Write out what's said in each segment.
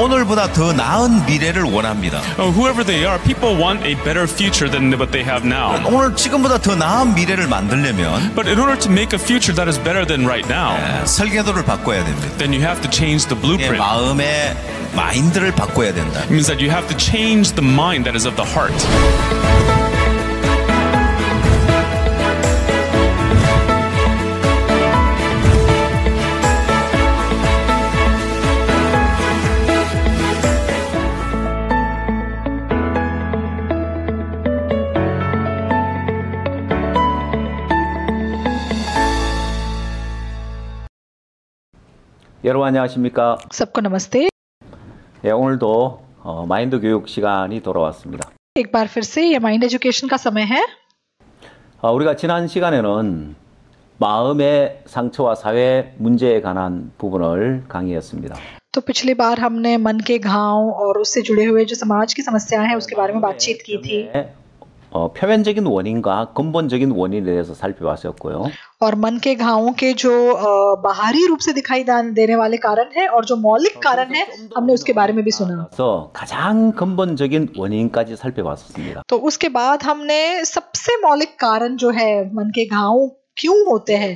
사람들은 누구나 오늘보다 더 나은 미래를 원합니다. Uh, whoever they are, people want a better future than what they have now. 오늘 지금보다 더 나은 미래를 만들려면 But in order to make a future that is better than right now, 예, 설계도를 바꿔야 됩니다. then you have to change the 예, blueprint. 마음의 마인드를 바꿔야 된다. It means that you have to change the mind that is of the heart. 여러분 안녕하십니까? सबको नमस्ते 예, 오늘도 어, 마인드 교육 시간이 돌아왔습니다. एक बार फिर से ये mind education का समय है 어, 우리가 지난 시간에는 마음의 상처와 사회 문제에 관한 부분을 강의했습니다. तो पिछली बार हमने मन के घाव और उससे जुड़े हुए जो समाज की समस्याएं हैं उसके बारे में बातचीत की थी 어, 표면적인 원인과 근본적인 원인에 대해서 살펴봤었고요. और मन के घावों के जो अ, बाहरी रूप से दिखाई दा- देने वाले कारण है और जो मौलिक कारण है हमने उसके बारे में भी सुना 그래서 가장 근본적인 원인까지 살펴봤습니다. तो उसके बाद हमने सबसे मौलिक कारण जो है मन के घाव क्यों होते हैं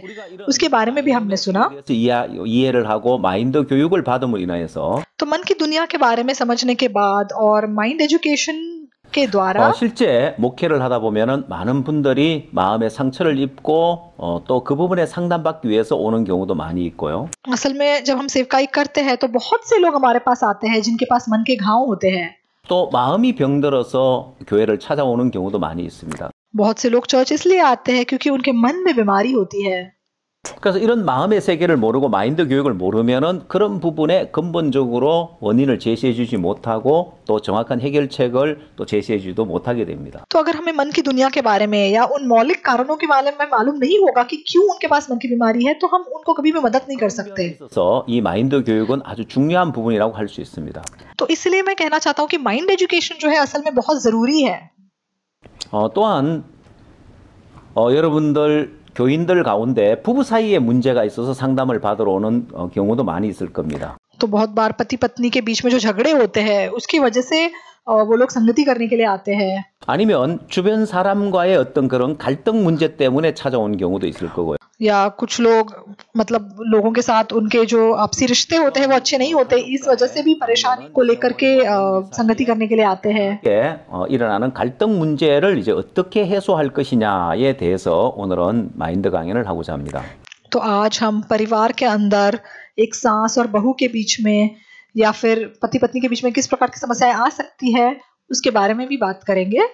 उसके बारे में भी हमने सुना 그래서 이해, 이해를 하고 마인드 교육을 받음으로 인하여서 तो मन की दुनिया के बारे में समझने के बाद और माइंड एजुकेशन के द्वारा 어, 실제 목회를 하다 보면은 많은 분들이 마음의 상처를 입고 어, 또 그 부분에 상담받기 위해서 오는 경우도 많이 있고요. असल में जब हम सेवकाई करते हैं तो बहुत से लोग हमारे पास आते हैं जिनके पास मन के घाव होते हैं 또 마음이 병들어서 교회를 찾아오는 경우도 많이 있습니다. बहुत से लोग चर्च इसलिए आते हैं क्योंकि उनके मन में बीमारी होती है 그래서 이런 마음의 세계를 모르고 마인드 교육을 모르면은 그런 부분에 근본적으로 원인을 제시해 주지 못하고 또 정확한 해결책을 또 제시해 주지도 못하게 됩니다. तो अगर हमें मन की दुनिया के बारे में या उन मौलिक कारणों के बारे में मालूम नहीं होगा कि क्यों उनके पास मन की बीमारी है तो हम उनको कभी भी मदद नहीं कर सकते 그래서 이 마인드 교육은 아주 중요한 부분이라고 할 수 있습니다. तो इसलिए मैं कहना चाहता हूँ कि माइंड एजुकेशन जो है असल में बहुत जरूरी है 어, 또한 어, 여러분들 교인들 가운데 부부 사이에 문제가 있어서 상담을 받으러 오는 어, 경우도 많이 있을 겁니다. तो बहुत बार पति पत्नी के बीच में जो झगड़े होते हैं उसकी वजह से अ, वो लोग संगति करने के लिए आते हैं 아니면 주변 사람과의 어떤 그런 갈등 문제 때문에 찾아오는 경우도 있을 거고요. या कुछ लोग मतलब लोगों के साथ उनके जो आपसी रिश्ते होते हैं वो अच्छे नहीं होते इस वजह से भी परेशानी को लेकर के अ, संगति करने के लिए आते हैं 이렇게 어, 일어나는 갈등 문제를 이제 어떻게 해소할 것이냐에 대해서 오늘은 마인드 강연을 하고자 합니다. तो आज हम परिवार के अंदर एक सास और बहू के बीच में या फिर पति पत्नी के बीच में किस प्रकार की समस्याएं आ सकती है उसके बारे में भी बात करेंगे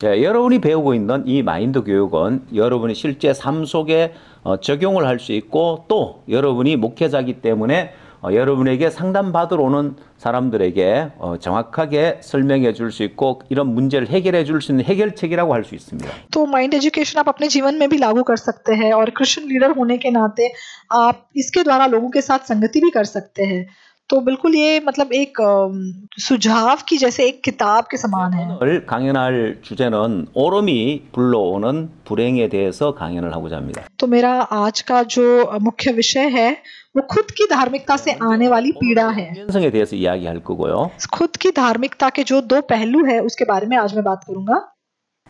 예, 여러분이 배우고 있는 이 마인드 교육은 여러분이 실제 삶 속에 어, 적용을 할 수 있고 또 여러분이 목회자이기 때문에 어, 여러분에게 상담받으러 오는 사람들에게 어, 정확하게 설명해 줄 수 있고 이런 문제를 해결해 줄 수 있는 해결책이라고 할 수 있습니다. तो माइंड एजुकेशन आप अपने जीवन में भी लागू कर सकते हैं और क्रिश्चियन लीडर होने के नाते आप इसके द्वारा लोगों के साथ संगति भी कर सकते हैं तो बिल्कुल ये मतलब एक अम, सुझाव की जैसे एक किताब के समान है 오늘 강연할 주제는 오름이 불러오는 불행에 대해서 강연을 하고자 합니다. तो मेरा आज का जो मुख्य विषय है वो खुद की धार्मिकता से आने वाली पीड़ा है 현성에 대해서 이야기할 거고요. खुद की धार्मिकता के जो दो पहलू है उसके बारे में आज मैं बात करूंगा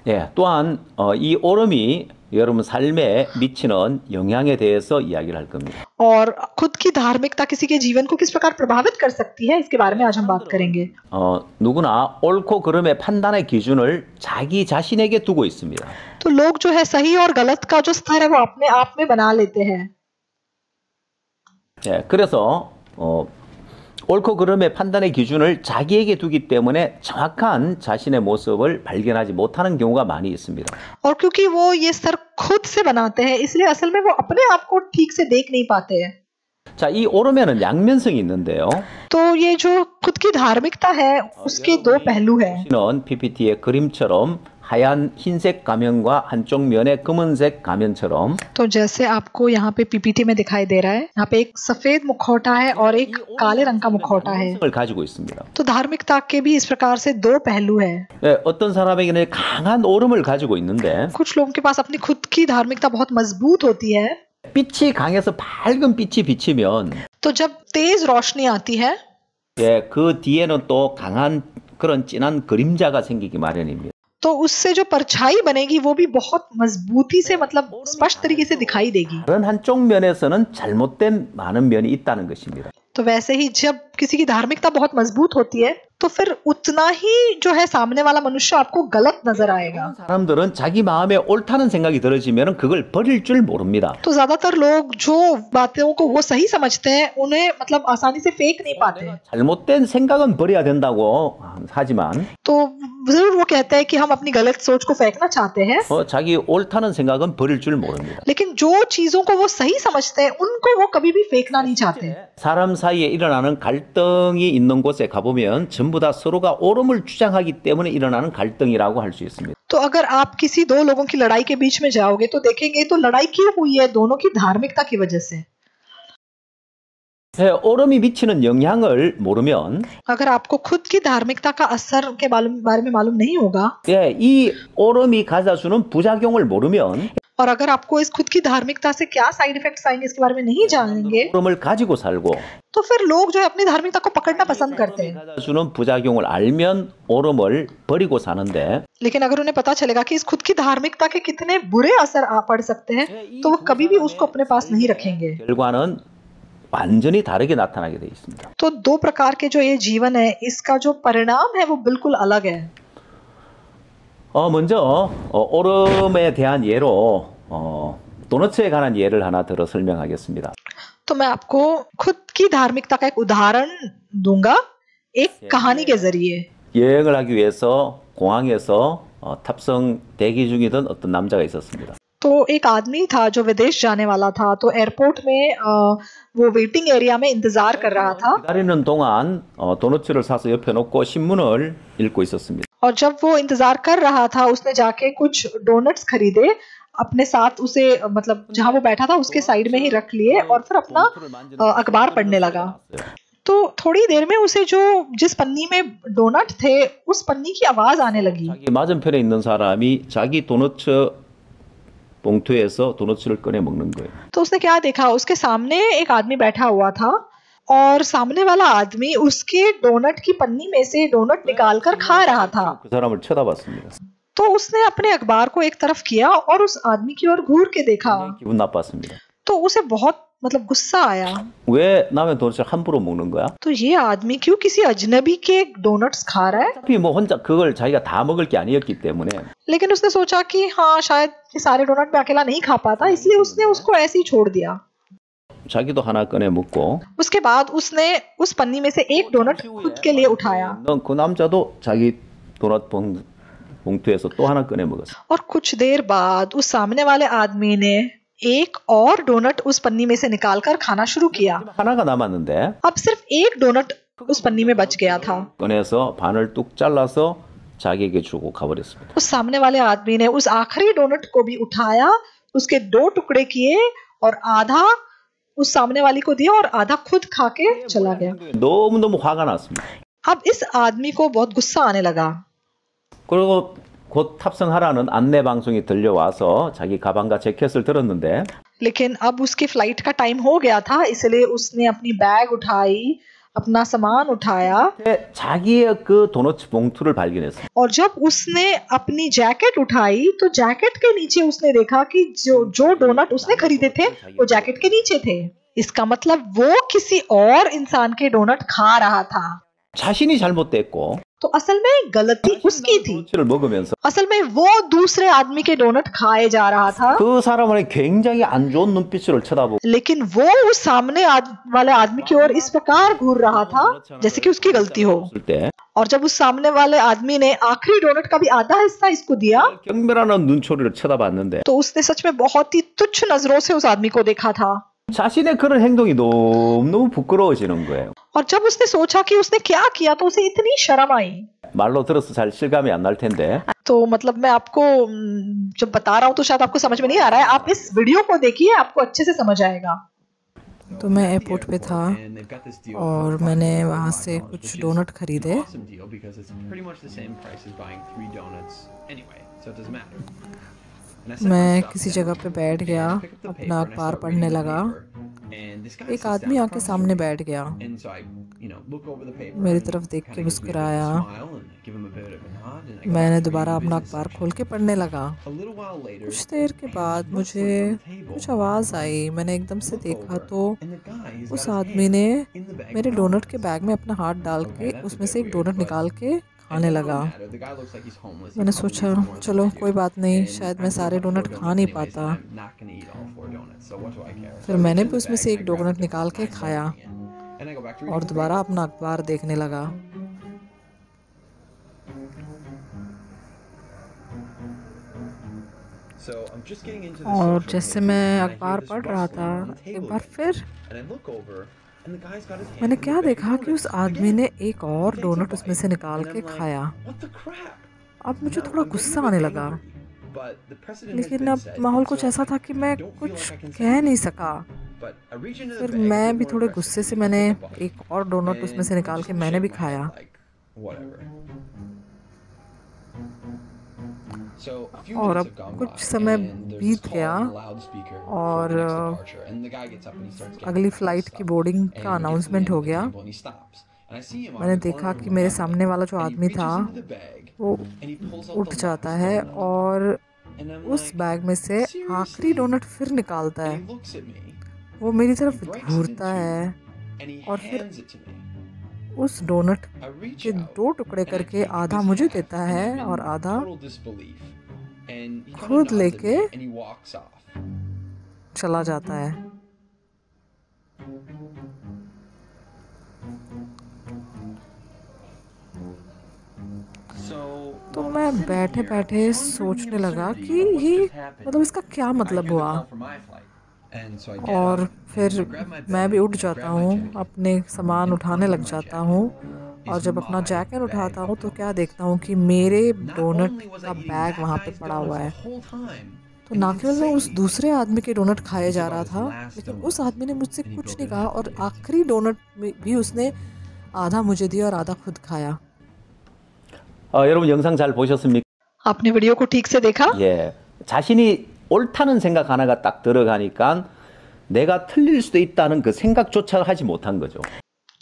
예, 또한 어, 이 오름이 여러분 삶에 미치는 영향에 대해서 이야기를 할 겁니다. और खुद की धार्मिकता किसी के जीवन को किस प्रकार प्रभावित कर सकती है इसके बारे में आज हम बात करेंगे 어, 누구나 옳고 그름의 판단의 기준을 자기 자신에게 두고 있습니다. तो लोग जो है सही और गलत का जो स्तर है वो अपने आप में बना लेते हैं 예, 그래서 어, 옳고 그름의 판단의 기준을 자기에게 두기 때문에 정확한 자신의 모습을 발견하지 못하는 경우가 많이 있습니다. और क्योंकि वो ये स्तर खुद से बनाते हैं इसलिए असल में वो अपने आप को ठीक से देख नहीं पाते हैं 자, 이 오름에는 양면성이 있는데요. तो ये जो खुद की धार्मिकता है उसके दो पहलू हैं 는 PPT의 그림처럼 하얀 흰색 가면과 한쪽 면에 검은색 가면처럼 तो जैसे आपको यहाँ पे पीपीटी में दिखाई दे रहा है यहाँ पे एक सफेद मुखौटा है और एक काले रंग का मुखौटा है 을 가지고 있습니다. तो धार्मिकता के भी इस प्रकार से दो पहलू है 예, 어떤 사람에게는 강한 오름을 가지고 있는데 कुछ लोगों के पास अपनी खुद की धार्मिकता बहुत मजबूत होती है 빛이 강해서 밝은 빛이 비치면 तो जब तेज रोशनी आती है 예, 그 뒤에는 또 강한 그런 진한 그림자가 생기기 마련입니다. तो उससे जो परछाई बनेगी वो भी बहुत मजबूती से मतलब स्पष्ट तरीके से दिखाई देगी। तो वैसे ही जब किसी की धार्मिकता बहुत मज़बूत होती है तो फिर उतना ही जो है सामने वाला मनुष्य आपको गलत नज़र आएगा। तो ज़्यादातर लोग जो बातों को वो सही समझते हैं उन्हें मतलब आसानी से फेंक नहीं पाते। तो जरूर वो कहते हैं कि हम अपनी गलत सोच को फेंकना चाहते हैं 어, 자기 옳다는 생각은 버릴 줄 모릅니다. लेकिन जो चीजों को वो सही समझते हैं उनको वो कभी भी फेंकना नहीं चाहते 사람 사이에 일어나는 갈등이 있는 곳에 가보면 전부 다 서로가 옳음을 주장하기 때문에 일어나는 갈등이라고 할 수 있습니다. तो अगर आप किसी दो लोगों की लड़ाई के बीच में जाओगे तो देखेंगे तो लड़ाई क्यों हुई है दोनों की धार्मिकता की वजह से 예, 옳음이 미치는 영향을 모르면 अगर आपको खुद की धार्मिकता का असर के मालूम बारे में मालूम नहीं होगा 예, 이 옳음이 가져주는 부작용을 모르면 और अगर आपको इस खुद की धार्मिकता से क्या साइड इफेक्ट्स आएंगे इसके बारे में नहीं जानेंगे 옳음을 가지고 살고 तो फिर लोग जो है अपनी धार्मिकता को पकड़ना पसंद करते हैं 가져주는 부작용을 알면 옳음을 버리고 사는데 लेकिन अगर उन्हें पता चलेगा कि इस खुद की धार्मिकता के कितने बुरे असर आ पड़ सकते हैं तो वो कभी भी उसको अपने पास नहीं रखेंगे 결과는 완전히 다르게 나타나게 돼 있습니다. तो दो प्रकार के जो ये जीवन है इसका जो परिणाम है वो बिल्कुल अलग है 어, 먼저 어, 옳음에 대한 예로 어, 도너츠에 관한 예를 하나 들어 설명하겠습니다. तो मैं आपको खुद की धार्मिकता का एक उदाहरण दूंगा एक कहानी के जरिए 여행을 하기 위해서 공항에서 어, 탑승 대기 중이던 어떤 남자가 있었습니다. तो एक आदमी था जो विदेश जाने वाला था तो एयरपोर्ट में अ, वो वेटिंग एरिया में इंतजार कर रहा था 기다리는 동안 어, 도너츠를 사서 옆에 놓고 신문을 읽고 있었습니다. और जब वो इंतजार कर रहा था उसने जाके कुछ डोनट्स खरीदे अपने साथ उसे अ, मतलब जहां वो बैठा था उसके साइड में ही रख लिए और फिर अपना अ, अखबार पढ़ने लगा तो थोड़ी देर में उसे जो जिस पन्नी में डोनट थे उस पन्नी की आवाज आने लगी 자기 맞은편에 있는 사람이 자기 도너츠 봉투에서 도너츠를 꺼내 먹는 거예요. तो उसने क्या देखा उसके सामने एक आदमी बैठा हुआ था और सामने वाला आदमी उसके डोनट की पन्नी में से डोनट निकाल कर खा रहा था 그 사람을 쳐다봤습니다. तो उसने अपने अखबार को एक तरफ किया और उस आदमी की ओर घूर के देखा 기분 나빴습니다. तो उसे बहुत मतलब गुस्सा आया 왜 남의 도너츠를 함부로 먹는 거야? तो ये आदमी क्यों किसी अजनबी के डोनट्स खा रहा है 어차피 뭐 혼자 그걸 자기가 다 먹을 게 아니었기 때문에 लेकिन उसने सोचा कि हाँ शायद ये सारे डोनट मैं अकेला नहीं खा पाता इसलिए उसने उसको ऐसे ही छोड़ दिया 자기도 하나 꺼내 먹고 उसके बाद उसने उस पन्नी में से एक डोनट खुद के लिए उठाया 넌 그 남자도 자기 도넛 봉, 봉투에서 또 하나 꺼내 먹었어. और कुछ देर बाद उस सामने वाले आदमी ने एक और डोनट उस पन्नी में से निकाल कर खाना शुरू किया। खाना का दामा आनंद है? अब सिर्फ़ एक डोनट उस पन्नी में बच गया था। उस सामने वाले आदमी ने उस आखिरी डोनट को भी उठाया उसके दो टुकड़े किए और आधा उस सामने वाली को दिया और आधा खुद खा के चला गया। दो मुखागा अब इस आदमी को बहुत गुस्सा आने लगा। 곧 탑승하라는 안내 방송이 들려와서 자기 가방과 재킷을 들었는데 लेकिन अब उसकी फ्लाइट का टाइम हो गया था इसलिए उसने अपनी बैग उठाई अपना सामान उठाया 자기의 그 도넛 봉투를 발견했습니다. और जब उसने अपनी जैकेट उठाई तो जैकेट के नीचे उसने देखा कि जो जो डोनट उसने खरीदे थे वो जैकेट के नीचे थे इसका मतलब वो किसी और इंसान के डोनट खा रहा था 자신이 잘못됐고 तो असल में गलती उसकी थी 도넛을 먹으면서 असल में वो दूसरे आदमी के डोनट खाए जा रहा था 그 사람을 굉장히 안 좋은 눈빛으로 쳐다보고 लेकिन वो उस सामने आद, वाले आदमी की ओर इस प्रकार घूर रहा था जैसे कि उसकी गलती हो 있을 때 और जब उस सामने वाले आदमी ने आखिरी डोनट का भी आधा हिस्सा इसको दिया 경멸하는 눈초리를 쳐다봤는데 तो उसने सच में बहुत ही तुच्छ नजरों से उस आदमी को देखा था 자신의 그런 행동이 너무너무 부끄러워지는 거예요. और जब उसने सोचा कि उसने क्या किया तो उसे इतनी शर्म आई 말로 들어서 잘 실감이 안 날 텐데 तो मतलब मैं आपको हम्म, जब बता रहा हूँ तो शायद आपको समझ में नहीं आ रहा है आप इस वीडियो को देखिए आपको अच्छे से समझ आएगा तो मैं एयरपोर्ट पे था और मैंने वहाँ से कुछ डोनट खरीदे मैं किसी जगह पे बैठ गया अपना अखबार पढ़ने लगा। एक आदमी आके सामने बैठ गया। मेरी तरफ़ देख के मुस्कुराया। मैंने दोबारा अपना अखबार खोल के पढ़ने लगा। कुछ देर के बाद मुझे कुछ आवाज़ आई। मैंने एकदम से देखा तो उस आदमी ने मेरे डोनट के बैग में अपना हाथ डाल के उसमें से एक डोनट निकाल के आने लगा। मैंने सोचा, चलो, कोई बात नहीं, शायद मैं सारे डोनट खा नहीं पाता। फिर मैंने भी उसमें से एक डोनट निकाल के खाया और दोबारा अपना अखबार देखने लगा। और जैसे मैं अखबार पढ़ रहा था, एक बार फिर मैंने क्या देखा कि उस आदमी ने एक और डोनट उसमें से निकाल के खाया। अब मुझे थोड़ा गुस्सा आने लगा। लेकिन अब माहौल कुछ ऐसा था कि मैं कुछ कह नहीं सका। फिर मैं भी थोड़े गुस्से से मैंने एक और डोनट उसमें से निकाल के मैंने भी खाया। और अब कुछ समय बीत गया और uh, अगली फ़्लाइट की बोर्डिंग का अनाउंसमेंट हो गया। मैंने देखा कि मेरे सामने वाला जो आदमी था वो उठ जाता है और उस बैग में से आखिरी डोनट फिर निकालता है। वो मेरी तरफ़ घूरता है और फिर उस डोनट के दो टुकड़े करके आधा मुझे देता है और आधा खुद लेके चला जाता है। तो मैं बैठे बैठे सोचने लगा कि ये मतलब इसका क्या मतलब हुआ? And so I get और up, फिर and I grab my मैं bag, भी उठ I जाता grab my हूँ jacket, अपने सामान and उठाने under लग my जाता jacket हूँ और is जब अपना my जैकेट bag उठाता हूँ of तो क्या donuts. देखता हूँ कि मेरे Not donut only was I का eating बैग that वहाँ guy's पे पड़ा हुआ donuts है the whole time, तो and ना he केवल मैं didn't उस say दूसरे आदमी के डोनट खाए जा रहा about था his last लेकिन donut. उस आदमी ने मुझसे And he कुछ broke नहीं it कहा into और bits. आखिरी डोनट में भी उसने आधा मुझे दिया और आधा खुद खाया 어, 여러분 영상 잘 보셨습니까? आपने वीडियो को ठीक से देखा 예. 자신이 옳다는 생각 하나가 딱 들어가니까 내가 틀릴 수도 있다는 그 생각조차 하지 못한 거죠.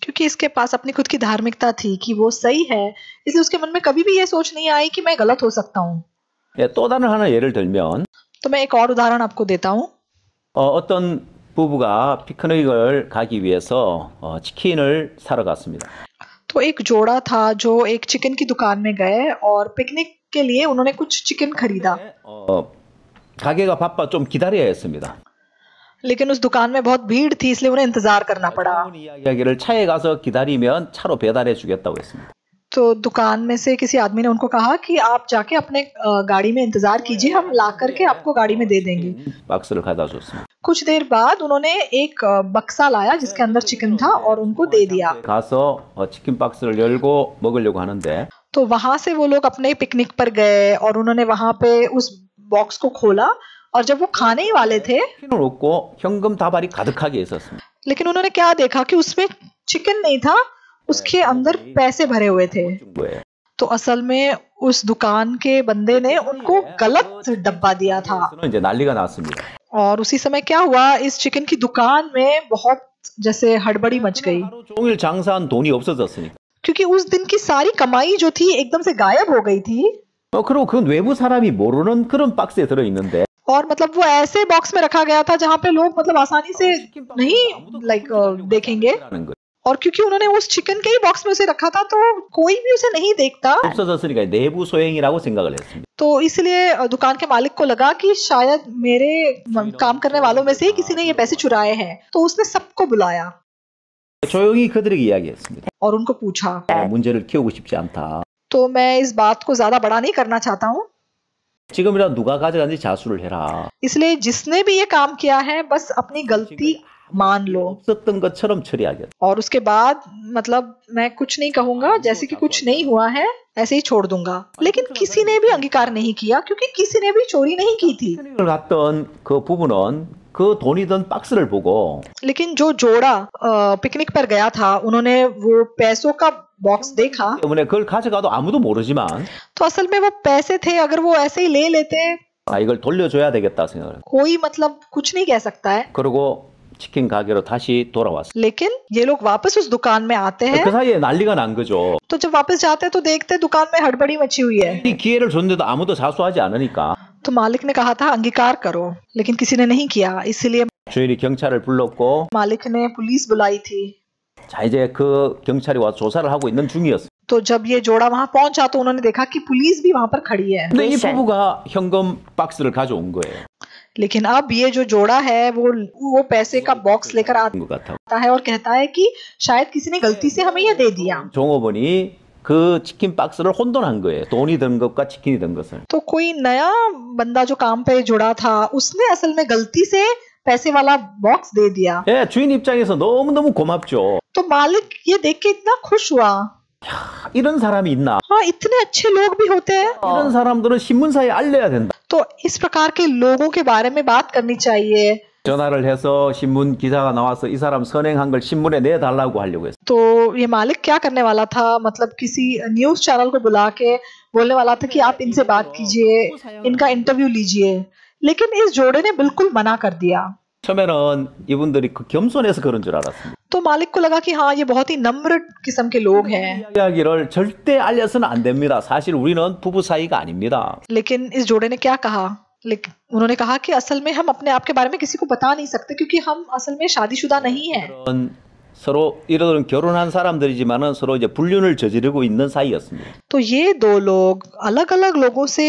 क्योंकि इसके पास अपनी खुद की धार्मिकता थी कि वो सही है इसलिए उसके मन में कभी भी ये सोच नहीं आई कि मैं गलत हो सकता हूँ 예, 또 다른 하나 예를 들면 तो मैं एक और उदाहरण आपको देता हूँ 어, 어떤 부부가 피크닉을 가기 위해서 어, 치킨을 사러 갔습니다. तो एक जोड़ा था जो एक चिकन की दुकान में गए और पिकनिक के लिए उन्होंने कुछ चिकन खरीदा 어, 가게가 바빠 좀 기다려야 했습니다. लेकिन उस दुकान में बहुत भीड़ थी इसलिए उन्हें इंतजार करना पड़ा 좋은 이야기를 차에 가서 기다리면 차로 배달해 주겠다고 했습니다. तो दुकान में से किसी आदमी ने उनको कहा कि आप जाके अपने अ, गाड़ी में इंतजार कीजिए हम ला करके आपको गाड़ी में दे देंगे 박스를 가다 줬습니다. कुछ देर बाद उन्होंने एक अ, बक्सा लाया जिसके अंदर चिकन था और उनको दे दिया 가서 어, 치킨 박스를 열고 먹으려고 하는데 तो वहां से वो लोग अपने पिकनिक पर गए और उन्होंने वहां पे उस बॉक्स को खोला और जब वो खाने ही वाले थे लेकिन उन्होंने क्या देखा कि उसमें चिकन नहीं था उसके अंदर पैसे भरे हुए थे। तो असल में उस दुकान के बंदे ने उनको गलत डब्बा दिया था। और उसी समय क्या हुआ इस चिकन की दुकान में बहुत जैसे हड़बड़ी मच गई। क्योंकि उस दिन की सारी कमाई जो थी एकदम से गायब हो गई थी। 어, 그리고 그건 외부 사람이 모르는 그런 박스에 들어 있는데 और मतलब वो ऐसे बॉक्स में रखा गया था जहाँ पे लोग मतलब आसानी से नहीं लाइक देखेंगे 라는 거예요. और क्योंकि उन्होंने उस चिकन के ही बॉक्स में उसे रखा था तो कोई भी उसे नहीं देखता 없어졌으니까 내부 소행이라고 생각을 했습니다. तो इसलिए अ, दुकान के मालिक को लगा कि शायद मेरे म- काम करने वालों में से ही किसी ने ये पैसे चुराए हैं तो उसने सबको बुलाया 조용히 그들에게 이야기했습니다. और उनको पूछा तो मैं इस बात को ज़्यादा बड़ा नहीं करना चाहता हूँ इसलिए जिसने भी ये काम किया है बस अपनी गलती मान लो और उसके बाद मतलब मैं कुछ नहीं कहूँगा जैसे कि कुछ नहीं हुआ है ऐसे ही छोड़ दूँगा लेकिन किसी ने भी अंगीकार नहीं किया क्योंकि किसी ने भी चोरी नहीं की थी 그 부부는 그 돈이 든 박스를 보고 लेकिन जो जोड़ा अ, पिकनिक पर गया था उन्होंने वो पैसों का बॉक्स देखा 때문에 그걸 가져가도 아무도 모르지만 तो असल में वो पैसे थे अगर वो ऐसे ही ले लेते 아 이걸 돌려줘야 되겠다 생각을. कोई मतलब कुछ नहीं कह सकता है 그리고 치킨 가게로 다시 돌아왔어요. लेकिन ये लोग वापस उस दुकान में आते हैं 그 사이에 난리가 난 거죠. तो जब वापस जाते हैं तो देखते हैं दुकान में हड़बड़ी मची हुई है 이 기회를 줬는데도 아무도 자수하지 않으니까 तो मालिक ने कहा था अंगीकार करो लेकिन किसी ने नहीं किया इसलिए 주인이 경찰을 불렀고 मालिक ने पुलिस बुलाई थी 자 이제 그 경찰이 와서 조사를 하고 있는 중이었어요. तो जब ये जोड़ा वहां पहुंचा तो उन्होंने देखा कि पुलिस भी वहां पर खड़ी है 근데 이 부부가 현금 박스를 가져온 거예요. लेकिन अब ये जो जोड़ा है वो वो पैसे का बॉक्स लेकर आता 것 같아. है और कहता है कि शायद किसी ने गलती से हमें ये दे दिया 종업원이 그 치킨 박스를 혼돈한 거예요. 돈이 든 것과 치킨이 든 것을. तो कोई नया बंदा जो काम पे जुड़ा था उसने असल में गलती से पैसे वाला बॉक्स दे दिया 예, 주인 입장에서 너무너무 고맙죠. तो मालिक ये देख के इतना खुश हुआ 이런 사람이 있나? हाँ इतने अच्छे लोग भी होते हैं 이런 사람들은 신문사에 알려야 된다. तो इस प्रकार के लोगों के बारे में बात करनी चाहिए 전화를 해서 신문 기사가 나와서 이 사람 선행한 걸 신문에 내달라고 하려고 했어요. तो ये मालिक क्या करने वाला था मतलब किसी न्यूज चैनल को बुला के बोलने वाला था कि आप इनसे बात कीजिए इनका इंटरव्यू लीजिए लेकिन इस जोड़े ने बिल्कुल मना कर दिया 처음에는 이분들이 그 겸손해서 그런 줄 알았습니다. तो मालिक को लगा कि हाँ ये बहुत ही नम्र किस्म के लोग हैं 이야기를 절대 알려서는 안 됩니다. 사실 우리는 부부 사이가 아닙니다. लेकिन इस जोड़े ने क्या कहा लेकिन उन्होंने कहा कि असल में हम अपने आप के बारे में किसी को बता नहीं सकते क्योंकि हम असल में शादीशुदा नहीं है 그런 서로 이런 결혼한 사람들이지만은 서로 이제 불륜을 저지르고 있는 사이였습니다. तो ये दो लोग अलग अलग लोगों से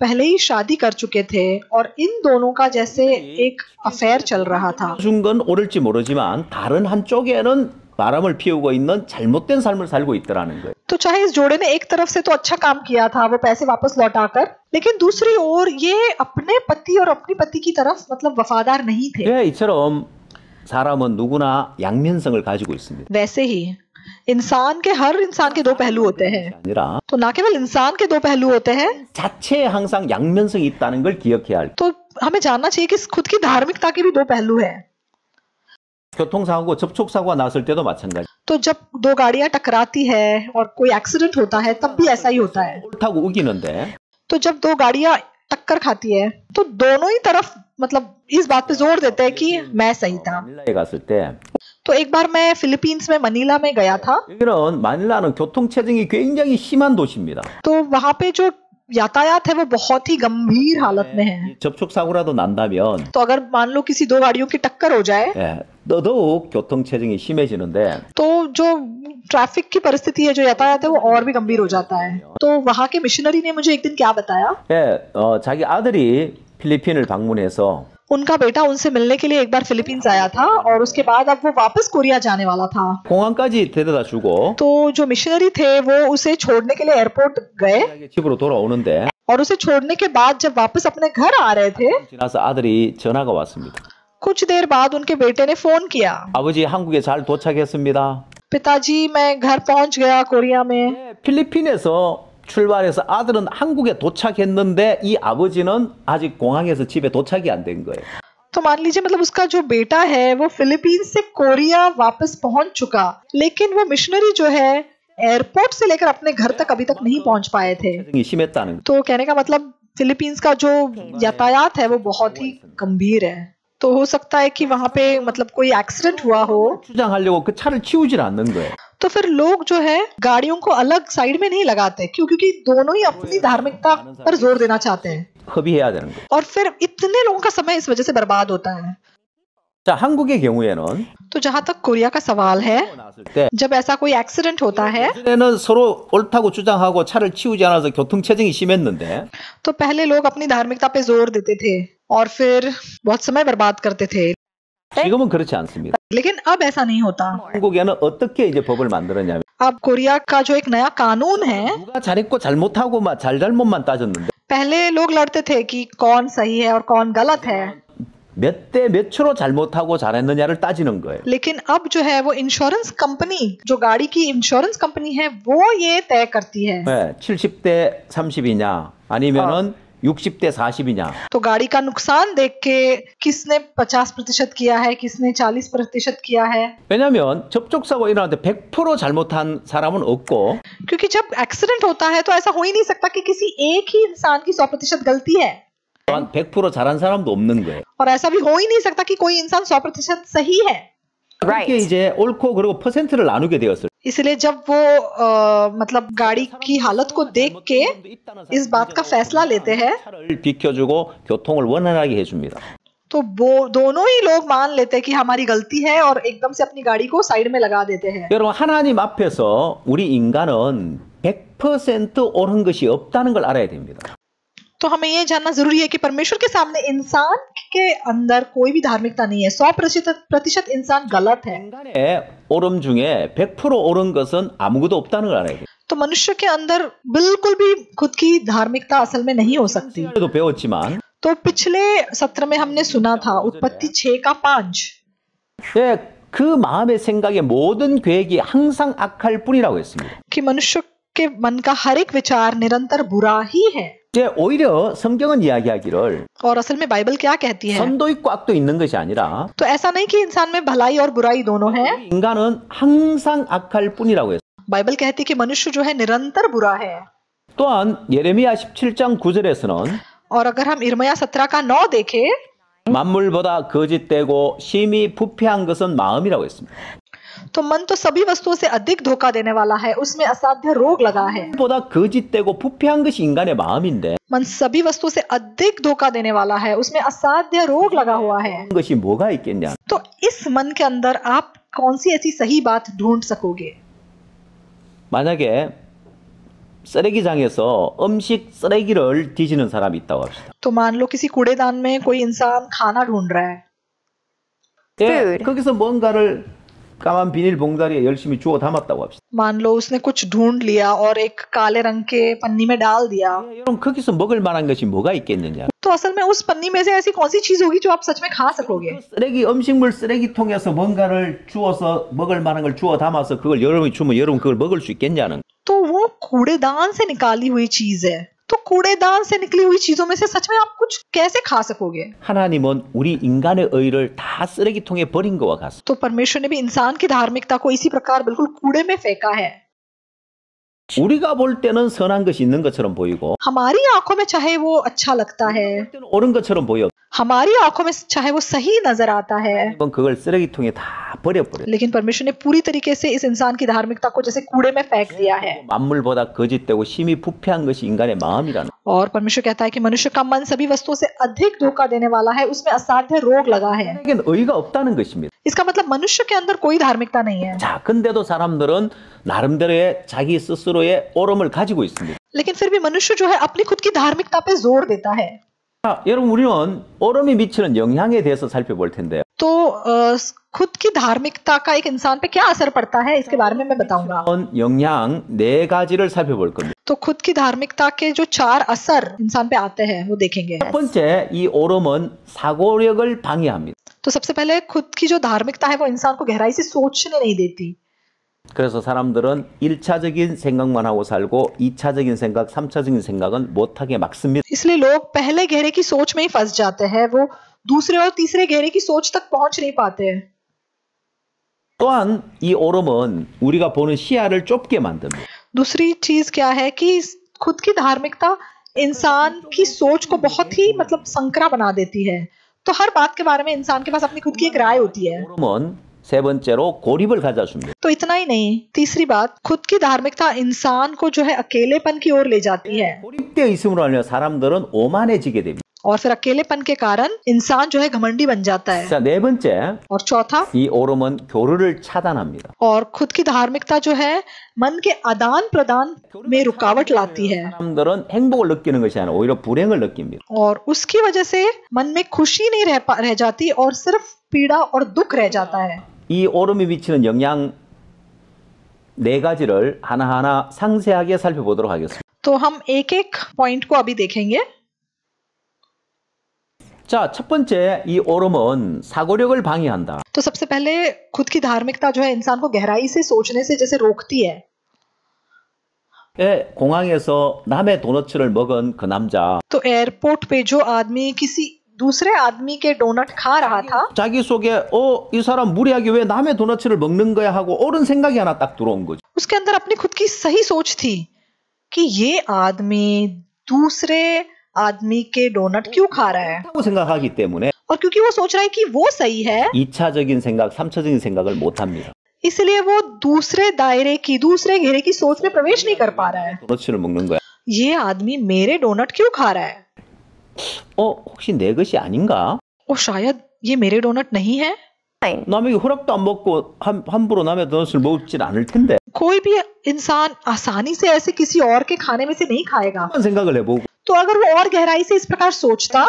पहले ही शादी कर चुके थे और इन दोनों का जैसे एक अफेयर चल रहा था 준 건 옳을지 모르지만 다른 한쪽에는 바람을 피우고 있는 잘못된 삶을 살고 있더라는 거예요. तो चाहे इस जोड़े ने एक तरफ से तो अच्छा काम किया था वो पैसे वापस लौटाकर लेकिन दूसरी ओर ये अपने पति और अपनी पति की तरफ मतलब वफादार नहीं थे 예, 이처럼 사람은 누구나 양면성을 가지고 있습니다. वैसे ही इंसान के हर इंसान के दो पहलू होते हैं 아니라 तो ना केवल इंसान के दो पहलू होते हैं 자체에 항상 양면성이 있다는 걸 기억해야 할. तो हमें जानना चाहिए कि खुद की धार्मिकता के भी दो पहलू है 교통사고, 접촉사고가 났을 때도 마찬가지. तो जब दो गाड़ियां टकराती है और कोई एक्सीडेंट होता है तब भी ऐसा ही होता है 옳다고 우기는데 तो जब दो गाड़ियां टक्कर खाती है तो दोनों ही तरफ मतलब इस बात पे जोर देते हैं कि मैं सही था 마닐라에 갔을 때 तो एक बार मैं फिलीपींस में मनीला में गया था 여기는 마닐라는 교통체증이 굉장히 심한 도시입니다. तो वहां पे जो यातायात है वो बहुत ही गंभीर हालत में है 접촉사고라도 난다면 तो अगर मान लो किसी दो गाड़ियों की टक्कर हो जाए 예, 더더욱 교통체증이 심해지는데 तो जो ट्रैफिक की परिस्थिति है जो यातायात है वो और भी गंभीर हो जाता है तो वहां के मिशनरी ने मुझे एक दिन क्या बताया 예, 어, 자기 아들이 필리핀을 방문해서 उनका बेटा उनसे मिलने के लिए एक बार फिलीपींस आया था और उसके बाद अब वो वापस कोरिया जाने वाला था 공항까지 데려다 주고 तो जो मिशनरी थे वो उसे छोड़ने के लिए एयरपोर्ट गए 집으로 돌아오는데 और उसे छोड़ने के बाद जब वापस अपने घर आ रहे थे 지나서 아들이 전화가 왔습니다. कुछ देर बाद उनके बेटे ने फोन किया 아버지 한국에 잘 도착했습니다. पिताजी मैं घर पहुंच गया कोरिया में 예, 필리핀에서 출발해서 아들은 한국에 도착했는데 이 아버지는 아직 공항에서 집에 도착이 안 된 거예요. तो मान लीजिए मतलब उसका जो बेटा है वो फिलीपींस से कोरिया वापस पहुंच चुका लेकिन वो मिशनरी जो है एयरपोर्ट से लेकर अपने घर तक अभी तक नहीं पहुंच पाए थे 체증이 심했다는 거예요. तो कहने का मतलब फिलीपींस का जो यातायात है वो बहुत ही गंभीर है तो हो सकता है कि वहां पे मतलब कोई एक्सीडेंट हुआ हो तो फिर लोग जो है गाड़ियों को अलग साइड में नहीं लगाते क्यों क्योंकि दोनों ही अपनी धार्मिकता पर ज़ोर देना चाहते हैं। है और फिर इतने लोगों का समय इस वजह से बर्बाद होता है। तो जहाँ तक कोरिया का सवाल है जब ऐसा कोई एक्सीडेंट होता है। तो पहले लोग अपनी धार्मिकता पे ज़ोर देते थे और फिर बहुत समय बर्बाद करते थे। 지금은 그렇지 않습니다. लेकिन अब ऐसा नहीं होता 한국에는 어떻게 이제 법을 만들었냐면 अब कोरिया का जो एक नया कानून है 누가 잘했고 잘못하고 막 잘잘못만 따졌는데 पहले लोग लड़ते थे कि कौन सही है और कौन गलत है 몇 대 몇 초로 잘못하고 잘했느냐를 따지는 거예요. लेकिन अब जो है वो इंश्योरेंस कंपनी जो गाड़ी की इंश्योरेंस कंपनी है वो ये तय करती है 네, 70대 30이냐 아니면은 60대 40이냐 तो गाड़ी का नुकसान देख के किसने 50 प्रतिशत किया है किसने 40 प्रतिशत किया है 왜냐하면 접촉사고 일어날 때 100% 잘못한 사람은 없고 क्योंकि जब एक्सीडेंट होता है तो ऐसा हो ही नहीं सकता कि किसी एक ही इंसान की 100 प्रतिशत गलती है 또한 100% 잘한 사람도 없는 거예요. और ऐसा भी हो ही नहीं सकता कि कोई इंसान सौ प्रतिशत सही है 그렇게 이제 옳고 그리고 퍼센트를 나누게 되었을 इसलिए जब वो अ, मतलब गाड़ी की हालत को देख के इस बात का फैसला लेते हैं 차를 비켜주고 교통을 원활하게 해줍니다. तो वो दोनों ही लोग मान लेते हैं कि हमारी गलती है और एकदम से अपनी गाड़ी को साइड में लगा देते हैं 여러분 하나님 앞에서 우리 인간은 100% 옳은 것이 없다는 걸 알아야 됩니다. तो हमें ये जानना जरूरी है कि परमेश्वर के सामने इंसान के अंदर कोई भी धार्मिकता नहीं है सौ प्रतिशत प्रतिशत इंसान गलत है 인간의 옳음 중에 100% 옳은 것은 아무것도 없다는 걸 알아야 돼요. तो मनुष्य के अंदर बिल्कुल भी खुद की धार्मिकता असल में नहीं हो सकती 시간에도 배웠지만 तो पिछले सत्र में हमने सुना था उत्पत्ति छह का पांच 예, 그 마음의 생각의 모든 계획이 항상 악할 뿐이라고 했습니다. कि मनुष्य के मन का हर एक विचार निरंतर बुरा ही है 이제 오히려 성경은 이야기하기를 और असल में बाइबल क्या कहती है 선도 있고 악도 있는 것이 아니라 तो ऐसा नहीं कि इंसान में भलाई और बुराई दोनों है 인간은 항상 악할 뿐이라고 했어요. बाइबल कहती है कि मनुष्य जो है निरंतर बुरा है 또한 예레미야 17장 9절에서는 और अगर हम इर्मया सत्रह का नौ देखें 만물보다 거짓되고 심히 부패한 것은 마음이라고 했습니다. तो मन तो सभी वस्तुओं से अधिक धोखा देने वाला है उसमें असाध्य रोग लगा है 보다 거짓되고 부패한 것이 인간의 마음인데 मन सभी वस्तुओं से अधिक धोखा देने वाला है उसमें असाध्य रोग लगा हुआ है 그런 것이 뭐가 있겠냐? तो इस मन के अंदर आप कौन सी ऐसी सही बात ढूंढ सकोगे 만약에 쓰레기장에서 음식 쓰레기를 뒤지는 사람이 있다고 합시다. तो मान लो किसी कूड़ेदान में कोई इंसान खाना ढूंढ रहा है 예, 거기서 뭔가를 까만 비닐 봉다리에 열심히 주워 담았다고 합시다. मान लो उसने कुछ ढूंढ लिया और एक काले रंग के पन्नी में डाल दिया 예, 여러분 거기서 먹을 만한 것이 뭐가 있겠느냐? तो असल में उस पन्नी में से ऐसी कौन सी चीज होगी जो आप सच में खा सकोगे 그 쓰레기 음식물 쓰레기통에서 뭔가를 주워서 먹을 만한 걸 주워 담아서 그걸 여러분이 주면 여러분 그걸 먹을 수 있겠냐는 तो वो कूड़ेदान से निकाली हुई चीज है तो कूड़ेदान से निकली हुई चीजों में से सच में आप कुछ कैसे खा सकोगे 하나님은 우리 인간의 의를 다 쓰레기통에 버린 것과 같습니다. तो परमेश्वर ने भी इंसान की धार्मिकता को इसी प्रकार बिल्कुल कूड़े में फेंका है 우리가 볼 때는 선한 것이 있는 것처럼 보이고 हमारी आंखों में चाहे वो अच्छा लगता है 볼 때는 옳은 것처럼 보여. हमारी आंखों में चाहे वो सही नजर आता है 하나님은 그걸 쓰레기통에 다 버려버려. लेकिन परमेश्वर ने पूरी तरीके से इस इंसान की धार्मिकता को जैसे कूड़े में फेंक दिया है 만물보다 거짓되고 심히 부패한 것이 인간의 마음이라는. और परमेश्वर कहता है कि मनुष्य का मन सभी वस्तुओं से अधिक धोखा देने वाला है उसमें असाध्य रोग लगा है 이게 의가 없다는 것입니다. इसका मतलब मनुष्य के अंदर कोई धार्मिकता नहीं है 자, 근데도 사람들은 나름대로의 자기 스스로의 옳음을 가지고 있습니다. लेकिन फिर भी मनुष्य जो है अपनी खुद की धार्मिकता पे जोर देता है 자, 여러분 우리는 옳음이 미치는 영향에 대해서 살펴볼 텐데요. तो अ, खुद की धार्मिकता का एक इंसान पे क्या असर पड़ता है इसके बारे में मैं बताऊंगा 그런 영향 네 가지를 살펴볼 겁니다. तो खुद की धार्मिकता के जो चार असर इंसान पे आते हैं वो देखेंगे 첫 번째, 이 옳음은 사고력을 방해합니다. तो सबसे पहले खुद की जो धार्मिकता है वो इंसान को गहराई से सोचने नहीं देती 그래서 사람들은 1차적인 생각만 하고 살고 2차적인 생각, 3차적인 생각은 못하게 막습니다. इसलिए लोग पहले घेरे की सोच में ही फंस जाते हैं वो दूसरे और तीसरे घेरे की सोच तक पहुंच नहीं पाते हैं 또한 이 옳음은 우리가 보는 시야를 좁게 만듭니다. दूसरी चीज क्या है कि खुद की धार्मिकता इंसान की सोच को बहुत ही मतलब संकरा बना देती है तो हर बात के बारे में इंसान के पास अपनी खुद की एक राय होती है 옳음은 세 번째로 고립을 가져줍니다. तो इतना ही नहीं तीसरी बात खुद की धार्मिकता इंसान को जो है अकेलेपन की ओर ले जाती है 고립되어 있음으로 하여 사람들은 오만해지게 됩니다. और फिर अकेलेपन के कारण इंसान जो है घमंडी बन जाता है 자, 네 번째, और चौथा 이 옳음은 교류를 차단합니다. और खुद की धार्मिकता जो है मन के आदान प्रदान में रुकावट लाती है 사람들은 행복을 느끼는 것이 아니라 오히려 불행을 느낍니다. और उसकी वजह से मन में खुशी नहीं रह पा- रह जाती और सिर्फ पीड़ा और दुख रह जाता है 이 옳음이 미치는 영향 네 가지를 하나하나 상세하게 살펴보도록 하겠습니다. तो हम एक एक पॉइंट को अभी देखेंगे 자, 첫 번째, 이 옳음은 사고력을 방해한다. तो सबसे पहले खुद की धार्मिकता जो है इंसान को गहराई से सोचने से जैसे रोकती है 예, 공항에서 남의 도너츠를 먹은 그 남자, तो एयरपोर्ट पे जो आदमी किसी दूसरे आदमी के डोनट खा रहा था 자기 속에 어, 이 사람 무리하게 왜 남의 도너츠를 먹는 거야 하고 옳은 생각이 하나 딱 들어온 거죠. उसके अंदर अपनी खुद की सही सोच थी कि ये आदमी दूसरे आदमी के डोनट क्यों खा रहा है 하고 생각하기 때문에 और क्योंकि वो सोच रहा है कि वो सही है 2차적인 생각, 3차적인 생각을 못 합니다. इसलिए वो दूसरे दायरे की दूसरे घेरे की सोच में प्रवेश नहीं कर पा रहा है 도너츠를 먹는 거야. ये आदमी मेरे डोनट क्यों खा रहा है 어, 혹시 내 것이 아닌가? ओ शायद ये मेरे डोनट नहीं है 남에게 허락도 안 먹고 함, 함부로 남의 도넛을 먹진 않을 텐데. कोई भी इंसान आसानी से ऐसे किसी और के खाने में से नहीं खाएगा 한번 생각을 해보고 तो अगर वो और गहराई से इस प्रकार सोचता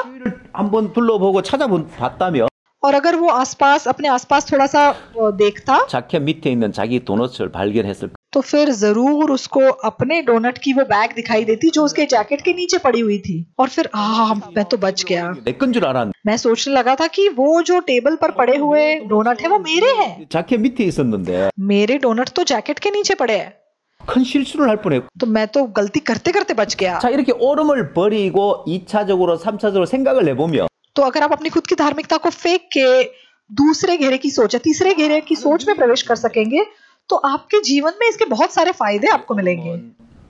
한번 둘러보고 찾아봤다면 और अगर वो आसपास अपने आसपास थोड़ा सा अ, देखता 자켓 밑에 있는 자기 도넛을 발견했을 तो फिर जरूर उसको अपने डोनट की वो बैग दिखाई देती जो उसके जैकेट के नीचे पड़ी हुई थी और फिर आ मैं तो बच गया 내건 줄 알았는데 मैं सोचने लगा था कि वो जो टेबल पर पड़े हुए डोनट है वो मेरे हैं 자켓 밑에 있었는데 मेरे डोनट तो जैकेट के नीचे पड़े हैं 큰 실수를 할 뻔했고 तो मैं तो गलती करते करते बच गया 자 이렇게 오름을 버리고 2차적으로 3차적으로 생각을 해보면 तो अगर आप अपनी खुद की धार्मिकता को फेंक के दूसरे घेरे की सोच या तीसरे घेरे की सोच में प्रवेश कर सकेंगे तो आपके जीवन में इसके बहुत सारे फायदे आपको मिलेंगे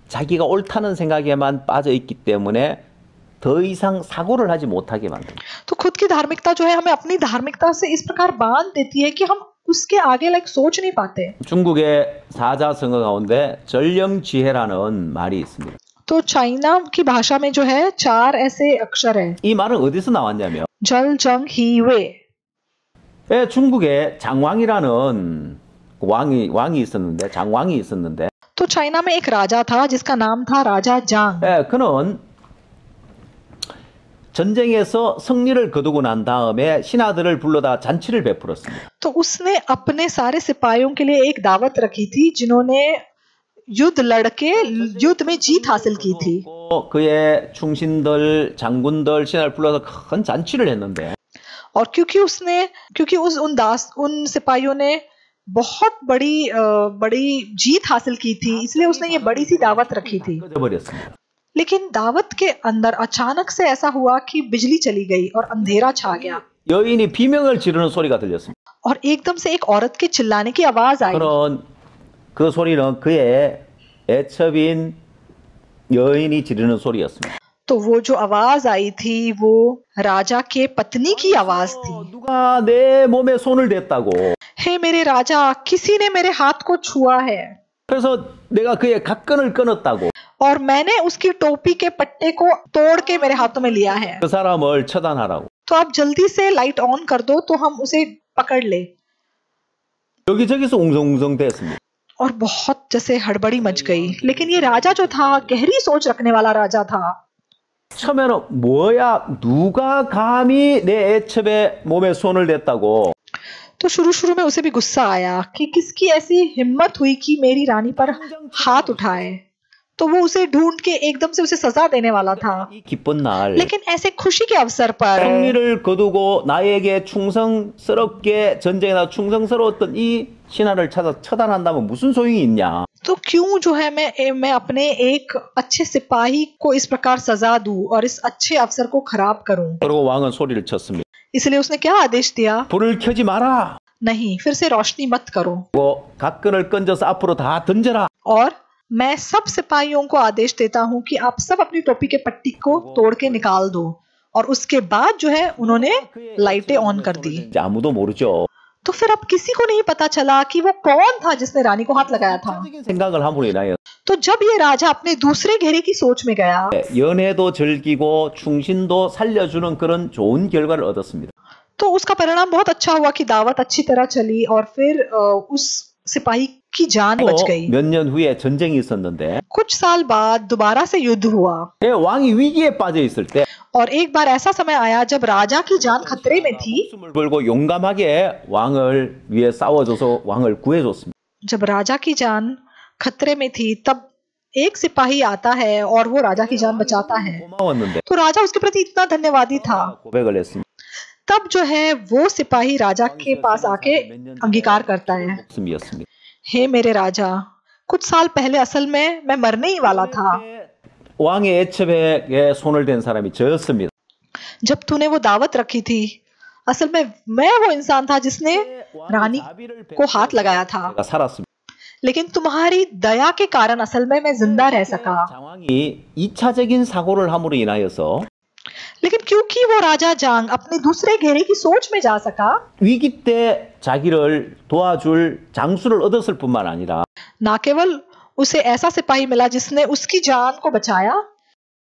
자기가 옳다는 생각에만 빠져 있기 때문에 더 이상 사고를 하지 못하게 만듭니다. तो खुद की धार्मिकता जो है हमें अपनी धार्मिकता से इस प्रकार बांध देती है कि हम उसके आगे लाइक सोच नहीं पाते 중국의 사자성어 가운데 전령지혜라는 말이 있습니다. तो चाइना की भाषा में जो है चार ऐसे अक्षर है 이 말은 어디서 나왔냐면 जल जंग ही वे 예, 중국에 장왕이라는 왕이 왕이 있었는데 장왕이 있었는데 तो चाइना में एक राजा था जिसका नाम था राजा जांग 예, 그는 전쟁에서 승리를 거두고 난 다음에 신하들을 불러다 잔치를 베풀었습니다. तो उसने अपने सारे सिपाहियों के लिए एक दावत रखी थी जिन्होंने युद्ध लड़के युद्ध में जीत हासिल की थी 또 그의 충신들, 장군들, 신하를 불러서 큰 잔치를 했는데 और क्योंकि उसने क्योंकि उस उन दास उन सिपाहियों ने बहुत बड़ी अ, बड़ी जीत हासिल की थी इसलिए उसने ये बड़ी सी दावत रखी थी 꺼져버렸습니다. लेकिन दावत के अंदर अचानक से ऐसा हुआ कि बिजली चली गई और अंधेरा छा गया 여인이 비명을 지르는 소리가 들렸습니다. और एकदम से एक औरत के चिल्लाने की आवाज आई 그런 그 소리는 그의 애첩인 여인이 지르는 소리였습니다. तो वो जो आवाज आई थी वो राजा के पत्नी की आवाज थी 누가 내 몸에 손을 댔다고. हे मेरे राजा किसी ने मेरे हाथ को छुआ है 그래서 내가 그의 각근을 끊었다고. और मैंने उसकी टोपी के पट्टे को तोड़ के मेरे हाथों में लिया है 그 사람을 처단하라고. तो आप जल्दी से लाइट ऑन कर दो तो हम उसे पकड़ ले 여기저기서 웅성웅성 됐습니다. और बहुत जैसे हड़बड़ी मच गई लेकिन ये राजा जो था गहरी सोच रखने वाला राजा था 처음에는 뭐야 누가 감히 내 애첩에 몸에 손을 댔다고. तो शुरू शुरू में उसे भी गुस्सा आया कि किसकी ऐसी हिम्मत हुई कि मेरी रानी पर हाथ उठाए तो वो उसे ढूंढ के एकदम से उसे सजा देने वाला था 이 기쁜 날 लेकिन ऐसे खुशी के अवसर पर 승리를 거두고 나에게 충성스럽게 전쟁에 나 충성스러웠던 이 신하를 찾아 처단한다면 무슨 소용이 있냐? तो क्यों जो है मैं ए- मैं अपने एक अच्छे सिपाही को इस प्रकार सजा दूं और इस अच्छे अवसर को खराब करूं 그러고 왕은 소리를 쳤습니다. इसलिए उसने क्या आदेश दिया 불을 켜지 마라. नहीं फिर से रोशनी मत करो 고 각근을 건져서 앞으로 다 던져라. और मैं सब सिपाहियों को आदेश देता हूं कि आप सब अपनी टोपी के पट्टी को तोड़ के निकाल दो और उसके बाद जो है उन्होंने लाइटें ऑन कर दी 이제 아무도 모르죠. तो फिर अब किसी को नहीं पता चला कि वो कौन था जिसने रानी को हाथ लगाया था। तो जब ये राजा अपने दूसरे घेरे की सोच में गया तो उसका परिणाम बहुत अच्छा हुआ कि दावत अच्छी तरह चली और फिर उस सिपाही की जान बच गई 몇 년 후에 전쟁이 있었는데 कुछ साल बाद दोबारा से युद्ध हुआ 예, 왕이 위기에 빠져 있을 때 और एक बार ऐसा समय आया जब राजा की जान खतरे में थी 숨을 걸고 용감하게 왕을 위해 싸워줘서 왕을 구해줬습니다. जब राजा की जान खतरे में थी तब एक सिपाही आता है और वो राजा की जान बचाता है 고마웠는데 तो राजा उसके प्रति इतना धन्यवादी था 고백을 했습니다. तब जो है वो सिपाही राजा के पास आके अंगीकार करता है। हे मेरे राजा कुछ साल पहले असल में मैं मरने ही वाला था। जब तूने वो दावत रखी थी असल में मैं वो इंसान था जिसने रानी को हाथ लगाया था। लेकिन तुम्हारी दया के कारण असल में मैं ज़िंदा रह सका। इच्छा लेकिन क्योंकि वो राजा जांग अपने दूसरे घेरे की सोच में जा सका 위기 때 자기를 도와줄 장수를 얻었을 뿐만 아니라 ना केवल उसे ऐसा सिपाही मिला जिसने उसकी जान को बचाया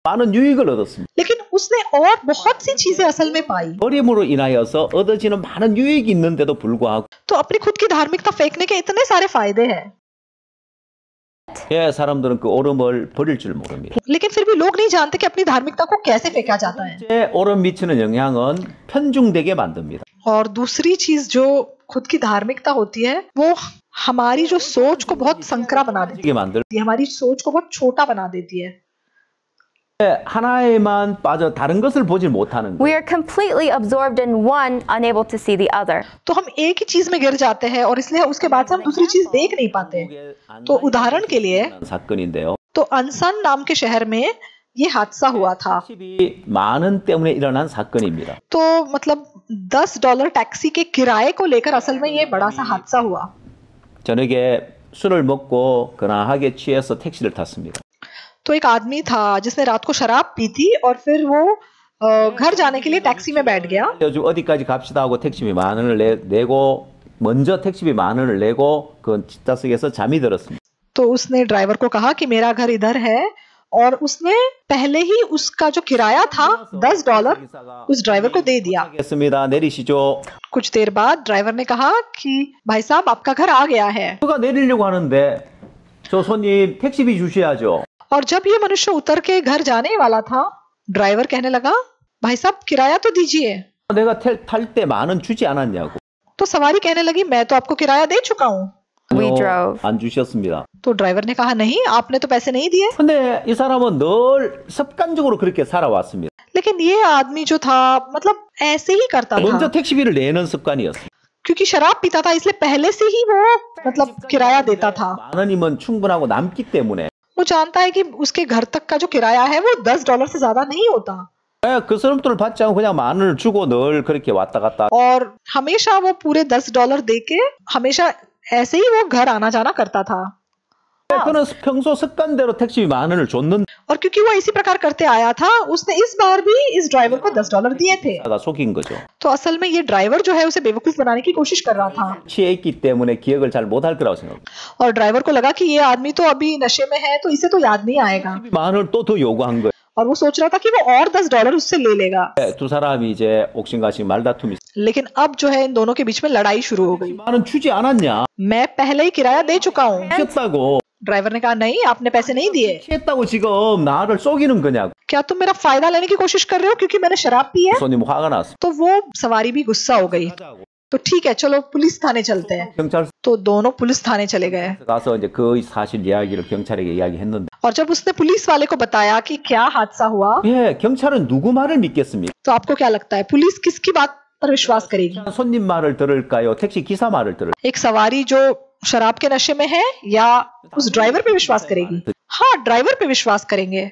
많은 유익을 얻었습니다. लेकिन उसने और बहुत सी चीजें असल में पाई 어림으로 인하여서 얻어지는 많은 유익이 있는데도 불구하고 तो अपनी खुद की धार्मिकता फेंकने के इतने सारे फायदे हैं 예, 사람들은 그 오름을 버릴 줄 모릅니다. लेकिन फिर भी लोग नहीं जानते कि अपनी धार्मिकता को कैसे फेंका जाता है 제 오름 미치는 영향은 편중되게 만듭니다. और दूसरी चीज जो खुद की धार्मिकता होती है वो हमारी जो सोच को बहुत संकरा बना देती 이게 만들 है हमारी सोच को बहुत छोटा बना देती है 하나에만 빠져 다른 것을 보질 못하는 We 거예요. are completely absorbed in one, unable to see the other. तो हम एक ही चीज में गिर जाते हैं और इसलिए उसके बाद से हम दूसरी चीज देख नहीं पाते तो उदाहरण के लिए 사건인데요. तो अनसन नाम के शहर में ये हादसा हुआ था 10이 만원 때문에 일어난 사건입니다. तो मतलब 10 डॉलर टैक्सी के किराए को लेकर असल में ये बड़ा सा हादसा हुआ 저녁에 술을 먹고 근하하게 취해서 택시를 탔습니다. तो एक आदमी था जिसने रात को शराब पी थी और फिर वो अ, घर जाने के लिए टैक्सी में बैठ गया 요즘 어디까지 갑시다 하고 택시비 만 원을 내, 내고 먼저 택시비 만 원을 내고 그 뒷좌석에서 잠이 들었습니다. तो उसने ड्राइवर को कहा कि मेरा घर इधर है और उसने पहले ही उसका जो किराया था दस डॉलर उस ड्राइवर को दे दिया 하겠습니다. 내리시죠. कुछ देर बाद ड्राइवर ने कहा कि भाई साहब आपका घर आ गया है और जब ये मनुष्य उतर के घर जाने वाला था ड्राइवर कहने लगा भाई साहब किराया तो दीजिए। तो सवारी कहने लगी मैं तो आपको किराया दे चुका हूँ। तो ड्राइवर ने कहा नहीं आपने तो पैसे नहीं दिए। लेकिन ये आदमी जो था मतलब ऐसे ही करता था। क्योंकि शराब पीता था इसलिए पहले से ही वो मतलब किराया देता था। 만 원이면 충분하고 남기 때문에 वो जानता है कि उसके घर तक का जो किराया है वो दस डॉलर से ज्यादा नहीं होता 예, 그 사람들을 받지 않고 그냥 만 원을 주고 늘 그렇게 왔다 갔다 और हमेशा वो पूरे दस डॉलर दे के हमेशा ऐसे ही वो घर आना जाना करता था 그는 평소 습관대로 택시비 만 원을 줬는다가 और क्योंकि वो इसी प्रकार करते आया था उसने इस बार भी इस ड्राइवर को दस डॉलर दिए थे 속인 거죠. तो असल में ये ड्राइवर जो है उसे बेवकूफ बनाने की कोशिश कर रहा था 취해 있기 때문에 기억을 잘 못할 거라고 생각합니다. और ड्राइवर को लगा कि ये आदमी तो अभी नशे में है तो इसे तो याद नहीं आएगा 만 원을 또 더 요구한 거예요. और वो सोच रहा था कि वो और दस डॉलर उससे ले लेगा 예, 두 사람이 이제 옥신각신 말다툼이 있어요. लेकिन अब जो है इन दोनों के बीच में लड़ाई शुरू हो गई 만 원 주지 않았냐? मैं पहले ही किराया दे चुका हूँ 줬다고 ड्राइवर ने कहा नहीं आपने पैसे नहीं दिए 취했다고 지금 나를 속이는 거냐고. क्या तुम मेरा फायदा लेने की कोशिश कर रहे हो क्योंकि मैंने शराब पी है 손님 화가 났어. तो वो सवारी भी गुस्सा हो गई तो ठीक है चलो पुलिस थाने चलते हैं 경찰서 तो दोनों पुलिस थाने चले गए 가서 이제 그 사실 이야기를 경찰에게 이야기했는데 और जब उसने पुलिस वाले को बताया कि क्या हादसा हुआ 예, 경찰은 누구 말을 믿겠습니까? तो आपको क्या लगता है पुलिस किसकी बात पर विश्वास करेगी 손님 말을 들을까요? 택시 기사 말을 들을? एक सवारी जो शराब के नशे में है या उस ड्राइवर पे विश्वास करेगी हाँ ड्राइवर पे विश्वास करेंगे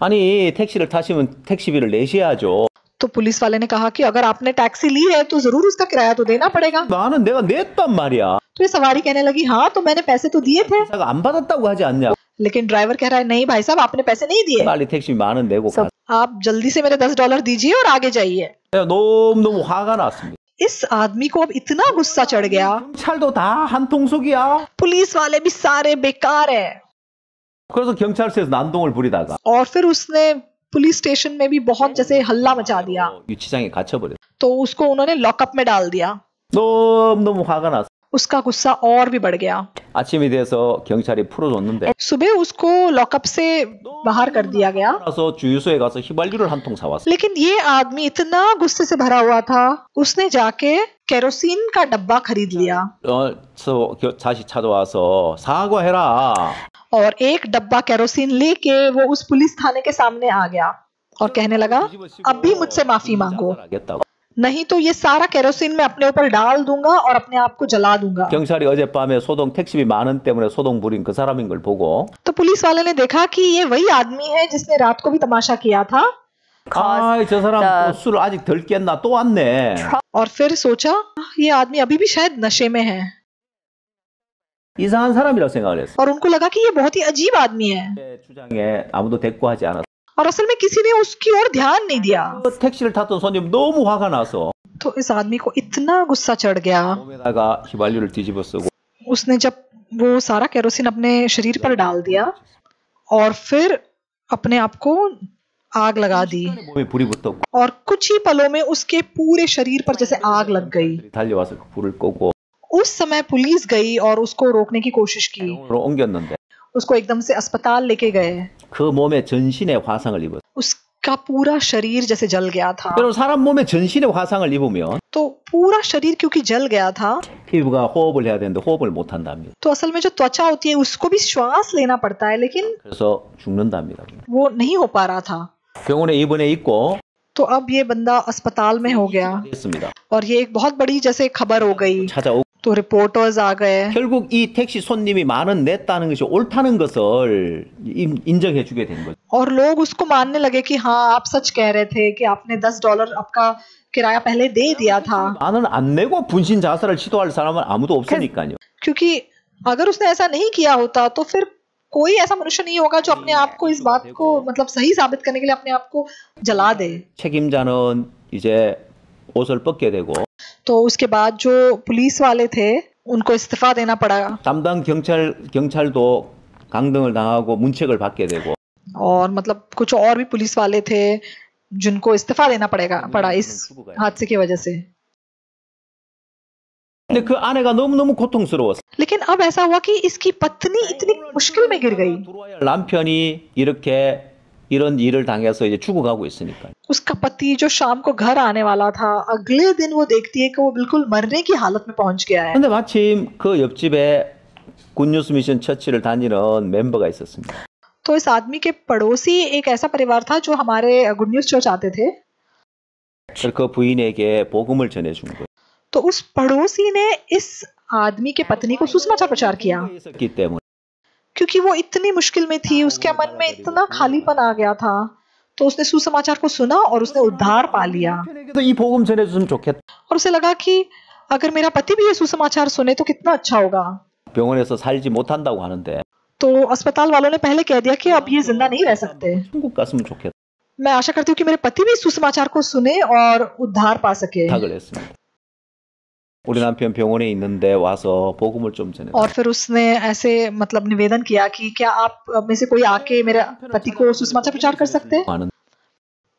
아니 택시를 타시면 택시비를 내셔야죠. तो पुलिस वाले ने कहा कि अगर आपने टैक्सी ली है तो जरूर उसका किराया तो देना पड़ेगा 나는 내가 냈단 말이야. तो ये सवारी कहने लगी हाँ तो मैंने पैसे तो दिए थे 기사가 안 받았다고 하지 않냐? लेकिन ड्राइवर कह रहा है नहीं भाई साहब आपने पैसे नहीं दिए 빨리 택시 만원 내고 가. आप जल्दी से मेरे दस डॉलर दीजिए और आगे जाइए 내가 너무 너무 화가 났습니다. इस आदमी को अब इतना गुस्सा चढ़ गया। था हम सु पुलिस वाले भी सारे बेकार है। और फिर उसने पुलिस स्टेशन में भी बहुत जैसे हल्ला मचा दिया। तो उसको उन्होंने लॉकअप में डाल दिया। उसका गुस्सा और भी बढ़ गया 아침이 돼서 경찰이 풀어줬는데 सुबह उसको लॉकअप से बाहर कर दिया गया 그래서 주유소에 가서 휘발유를 한 통 사왔어. लेकिन ये आदमी इतना गुस्से से भरा हुआ था उसने जाके केरोसिन का डब्बा खरीद लिया 어, 서 겨- 다시 찾아와서 사과해라. और एक डब्बा केरोसिन लेके वो उस पुलिस थाने के सामने आ गया और कहने लगा अब भी मुझसे माफी मांगो 하겠다고. नहीं तो ये सारा केरोसिन मैं अपने ऊपर डाल दूंगा और अपने आप को जला दूंगा 경찰이 어젯밤에 소동 택시비 만 원 때문에 소동 부린 그 사람인 걸 보고 तो पुलिस वाले ने देखा कि ये वही आदमी है जिसने रात को भी तमाशा किया था 아이 저 사람 the- 또 술을 아직 덜 깼나 또 왔네. और फिर सोचा ये आदमी अभी भी शायद नशे में है 이상한 사람이라고 생각을 했어. और उनको लगा कि ये बहुत ही अजीब आदमी है 내 주장에 아무도 대꾸하지 않았어. और असल में किसी ने उसकी ओर ध्यान नहीं दिया 그 택시를 탔던 손님 너무 화가 나서 तो इस आदमी को इतना गुस्सा चढ़ गया 몸에다가 휘발유를 뒤집어 쓰고 उसने जब वो सारा केरोसिन अपने शरीर पर डाल दिया और फिर अपने आप को आग लगा दी 몸에 불이 붙었고 और कुछ ही पलों में उसके पूरे शरीर पर जैसे आग लग गई 달려와서 그 불을 끄고 उस समय पुलिस गई और उसको रोकने की कोशिश की 병원으로 옮겼는데 उसको एकदम से अस्पताल लेके गए 그 몸에 전신에 화상을 입었어요. उसका पूरा शरीर जैसे जल गया था 여러분 사람 몸에 전신에 화상을 입으면 तो पूरा शरीर क्योंकि जल गया था 피부가 호흡을 해야 되는데 호흡을 못 한답니다. तो असल में जो त्वचा होती है उसको भी श्वास लेना पड़ता है लेकिन 그래서 죽는답니다. वो नहीं हो पा रहा था 병원에 입원해 있고 तो अब ये बंदा अस्पताल में हो गया 됐습니다. और ये एक बहुत बड़ी जैसे खबर हो गई 찾아오고 तो रिपोर्टर्स आ गए 결국 이 택시 손님이 만 원 냈다는 것이 옳다는 것을 인- 인정해 주게 된 거죠. और लोग उसको मानने लगे कि हाँ आप सच कह रहे थे कि आपने दस डॉलर आपका किराया पहले दे दिया था 만 원 안 내고 분신 자살을 시도할 사람은 아무도 없으니까요. क्योंकि अगर उसने ऐसा नहीं किया होता तो फिर कोई ऐसा मनुष्य नहीं होगा जो अपने आप को इस बात को मतलब सही साबित करने के लिए अपने आप को जला दे 책임자는 이제 옷을 벗게 되고 तो उसके बाद जो पुलिस वाले थे उनको इस्तीफा देना पड़ा 담당 경찰 경찰도 강등을 당하고 문책을 받게 되고 और मतलब कुछ और भी पुलिस वाले थे जिनको इस्तीफा देना पड़ेगा पड़ा इस हादसे की वजह से 근데 그 아내가 너무너무 고통스러웠어. लेकिन अब ऐसा हुआ कि इसकी पत्नी इतनी मुश्किल में गिर गई 들어와야 할 남편이 이렇게 이런 일을 당해서 이제 죽어가고 있으니까. उसका पति जो शाम को घर आने वाला था अगले दिन वो देखती है कि वो बिल्कुल मरने की हालत में पहुंच गया है 근데 마침 그 옆집에 굿뉴스 미션 처치를 다니는 멤버가 있었습니다. तो इस आदमी के पड़ोसी एक ऐसा परिवार था जो हमारे गुड न्यूज चर्च आते थे 그래서 그 부인에게 복음을 전해준 거예요. तो उस पड़ोसी ने इस आदमी के पत्नी को सुसमाचार प्रचार किया 있었기 때문에 क्योंकि वो इतनी मुश्किल में थी उसके मन में इतना खालीपन आ गया था तो उसने सुसमाचार को सुना और उसने उद्धार पा लिया 남편에게도 이 복음 전해줬으면 좋겠다. और उसे लगा कि अगर मेरा पति भी ये सुसमाचार सुने तो कितना अच्छा होगा 병원에서 살지 못한다고 하는데 तो अस्पताल वालों ने पहले कह दिया कि अब ये जिंदा नहीं रह सकते 천국 갔으면 좋겠다. मैं आशा करती हूँ कि मेरे पति भी इस सुसमाचार को सुने और उद्धार पा सके 부탁을 했습니다. 우리 남편 병원에 있는데 와서 복음을 좀 전해. और फिर उसने ऐसे मतलब निवेदन किया कि क्या आप में से कोई आके मेरे पति को सुसमाचार प्रचार कर सकते हैं 하는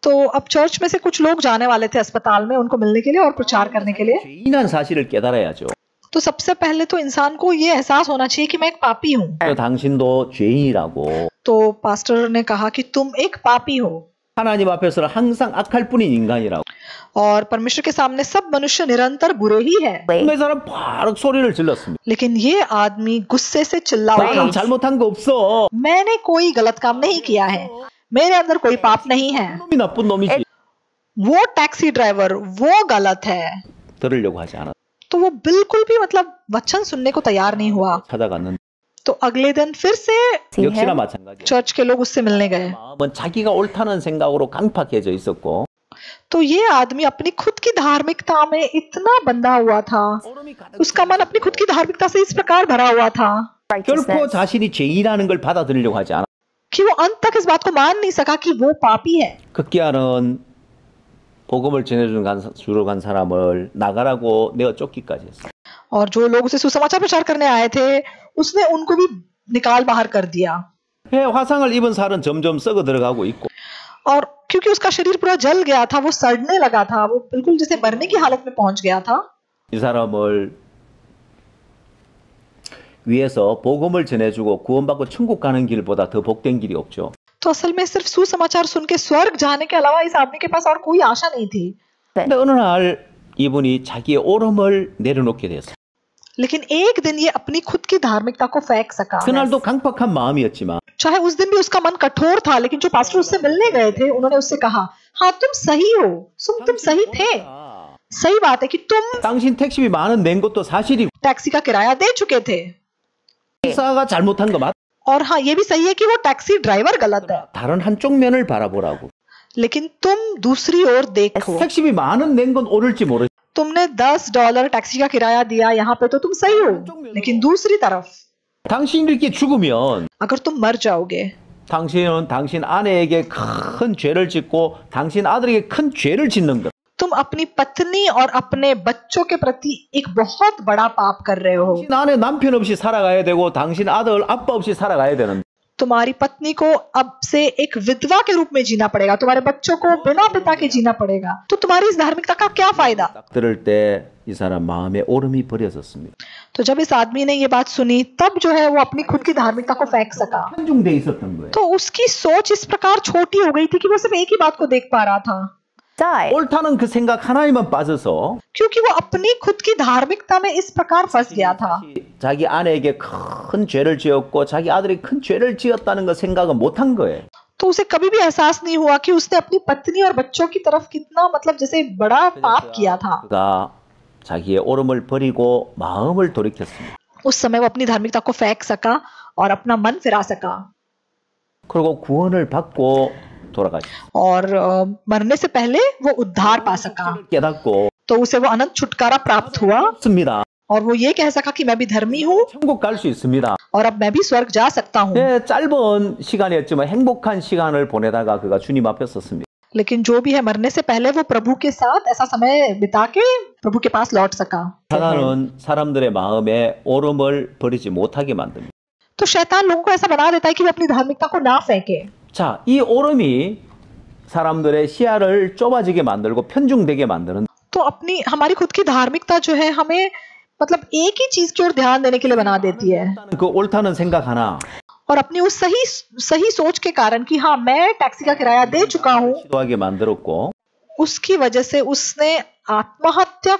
तो अब चर्च में से कुछ लोग जाने वाले थे अस्पताल में उनको मिलने के लिए और प्रचार करने के लिए 죄인한 사실을 깨달아야죠. तो सबसे पहले तो इंसान को ये एहसास होना चाहिए कि मैं एक पापी हूँ 당신도 죄인이라고 तो पास्टर ने कहा कि तुम एक पापी हो 하나님 앞에서는 항상 악할 뿐인 인간이라고. और परमेश्वर के सामने सब मनुष्य निरंतर बुरे ही है 근데 이 사람 바로 소리를 질렀습니다. लेकिन ये आदमी गुस्से से चिल्ला 나는 उठा 잘못한 거 없어. मैंने कोई गलत काम नहीं किया है मेरे अंदर कोई पाप नहीं है 놈이 나쁜 놈이지. वो टैक्सी ड्राइवर वो गलत है 들으려고 하지 않았. तो वो बिल्कुल भी मतलब वचन सुनने को तैयार नहीं हुआ 찾아갔는데 तो अगले दिन फिर से See 역시나 him? 마찬가지예요. चर्च के लोग उससे मिलने गए 마음은 자기가 옳다는 생각으로 강팍해져 있었고 तो ये आदमी अपनी खुद की धार्मिकता में इतना बंधा हुआ था उसका मन अपनी खुद की धार्मिकता से इस प्रकार भरा हुआ था 결코 Righteousness. 자신이 죄인이라는 걸 받아들이려고 하지 않아. कि वो अंत तक इस बात को मान नहीं सका कि वो पापी है 극기야는 복음을 전해주는 간, 주러 간 사람을 나가라고 내어 쫓기까지 했어. और जो लोग उसे सुसमाचार प्रचार करने आए थे उसने उनको भी निकाल बाहर कर दिया 해 화상을 입은 살은 점점 썩어 들어가고 있고 और क्योंकि उसका शरीर पूरा जल गया था वो सड़ने लगा था वो बिल्कुल जैसे मरने की हालत में पहुंच गया था 이 사람을 위해서 복음을 전해주고 구원받고 천국 가는 길보다 더 복된 길이 없죠. तो असल में सिर्फ सुसमाचार सुन के स्वर्ग जाने के अलावा इस आदमी के पास और कोई आशा नहीं थी 근데 어느 날 이분이 자기의 오름을 내려놓게 됐어. लेकिन एक दिन ये अपनी खुद की धार्मिकता को फेंक सका 그날도 강팍한 마음이었지만 चाहे उस दिन भी उसका मन कठोर था लेकिन जो पास्टर उससे मिलने गए थे उन्होंने उससे कहा हाँ तुम सही हो तुम तुम सही थे सही बात है कि तुम 당신 택시비 만 원 낸 것도 사실이고 टैक्सी का किराया दे चुके थे 기사가 잘못한 거 맞. और हाँ ये भी सही है कि वो टैक्सी ड्राइवर गलत है 다른 한쪽 면을 바라보라고. लेकिन तुम दूसरी ओर देखो 택시비 만 원 낸 건 옳을지 모르. तुमने दस डॉलर टैक्सी का किराया दिया यहाँ पे तो तुम सही हो लेकिन दूसरी तरफ 당신이 이렇게 죽으면 अगर तुम मर जाओगे 당신은 당신 아내에게 큰 죄를 짓고 당신 아들에게 큰 죄를 짓는 것. तुम अपनी पत्नी और अपने बच्चों के प्रति एक बहुत बड़ा पाप कर रहे हो 당신 아내 남편 없이 살아가야 되고 당신 아들 아빠 없이 살아가야 되는. तुम्हारी पत्नी को अब से एक विधवा के रूप में जीना पड़ेगा तुम्हारे बच्चों को बिना पिता के जीना पड़ेगा। तो तुम्हारी इस धार्मिकता का क्या फ़ायदा? तो जब इस आदमी ने ये बात सुनी तब जो है वो अपनी खुद की धार्मिकता को फेंक सका। तो उसकी सोच इस प्रकार छोटी हो गई थी कि वो सिर्फ़ एक ही बात को देख पा रहा था। Die. 옳다는 그 생각 하나에만 빠져서 क्योंकि वो अपनी खुद की धार्मिकता में इस प्रकार फंस गया था 자기 아내에게 큰 죄를 지었고 자기 아들이 큰 죄를 지었다는 거 생각은 못한 거예요. तो उसे कभी भी एहसास नहीं हुआ कि उसने अपनी पत्नी और बच्चों की तरफ कितना मतलब जैसे बड़ा पाप किया था 그가 자기의 오름을 버리고 마음을 돌이켰습니다. उस समय वो अपनी धार्मिकता को फेंक सका और अपना मन फिरा सका 그리고 구원을 받고 थोड़ा और मरने से पहले वो उद्धार पा सका। को। तो उसे वो अनंत छुटकारा प्राप्त हुआ। और वो ये कह सका कि मैं भी धर्मी हूँ। और अब मैं भी स्वर्ग जा सकता हूँ। लेकिन जो भी है मरने से पहले वो प्रभु के साथ ऐसा समय बिता के प्रभु के पास लौट सका। तो शैतान लोगों को ऐसा बना देता है कि वो अपनी धार्मिकता को ना फेंके। 자, 이 오름이 사람들의 시야를 좁아지게 만들고 편중되게 만드는 तो अपनी हमारी खुद की धार्मिकता जो है हमें मतलब एक ही चीज की ओर ध्यान देने के लिए बना देती है 그 옳다는 생각 하나 और अपनी उस सही सही सोच के कारण कि हाँ मैं टैक्सी का किराया दे चुका हूँ 시도하게 만들었고 उसकी वजह से उसने आत्महत्या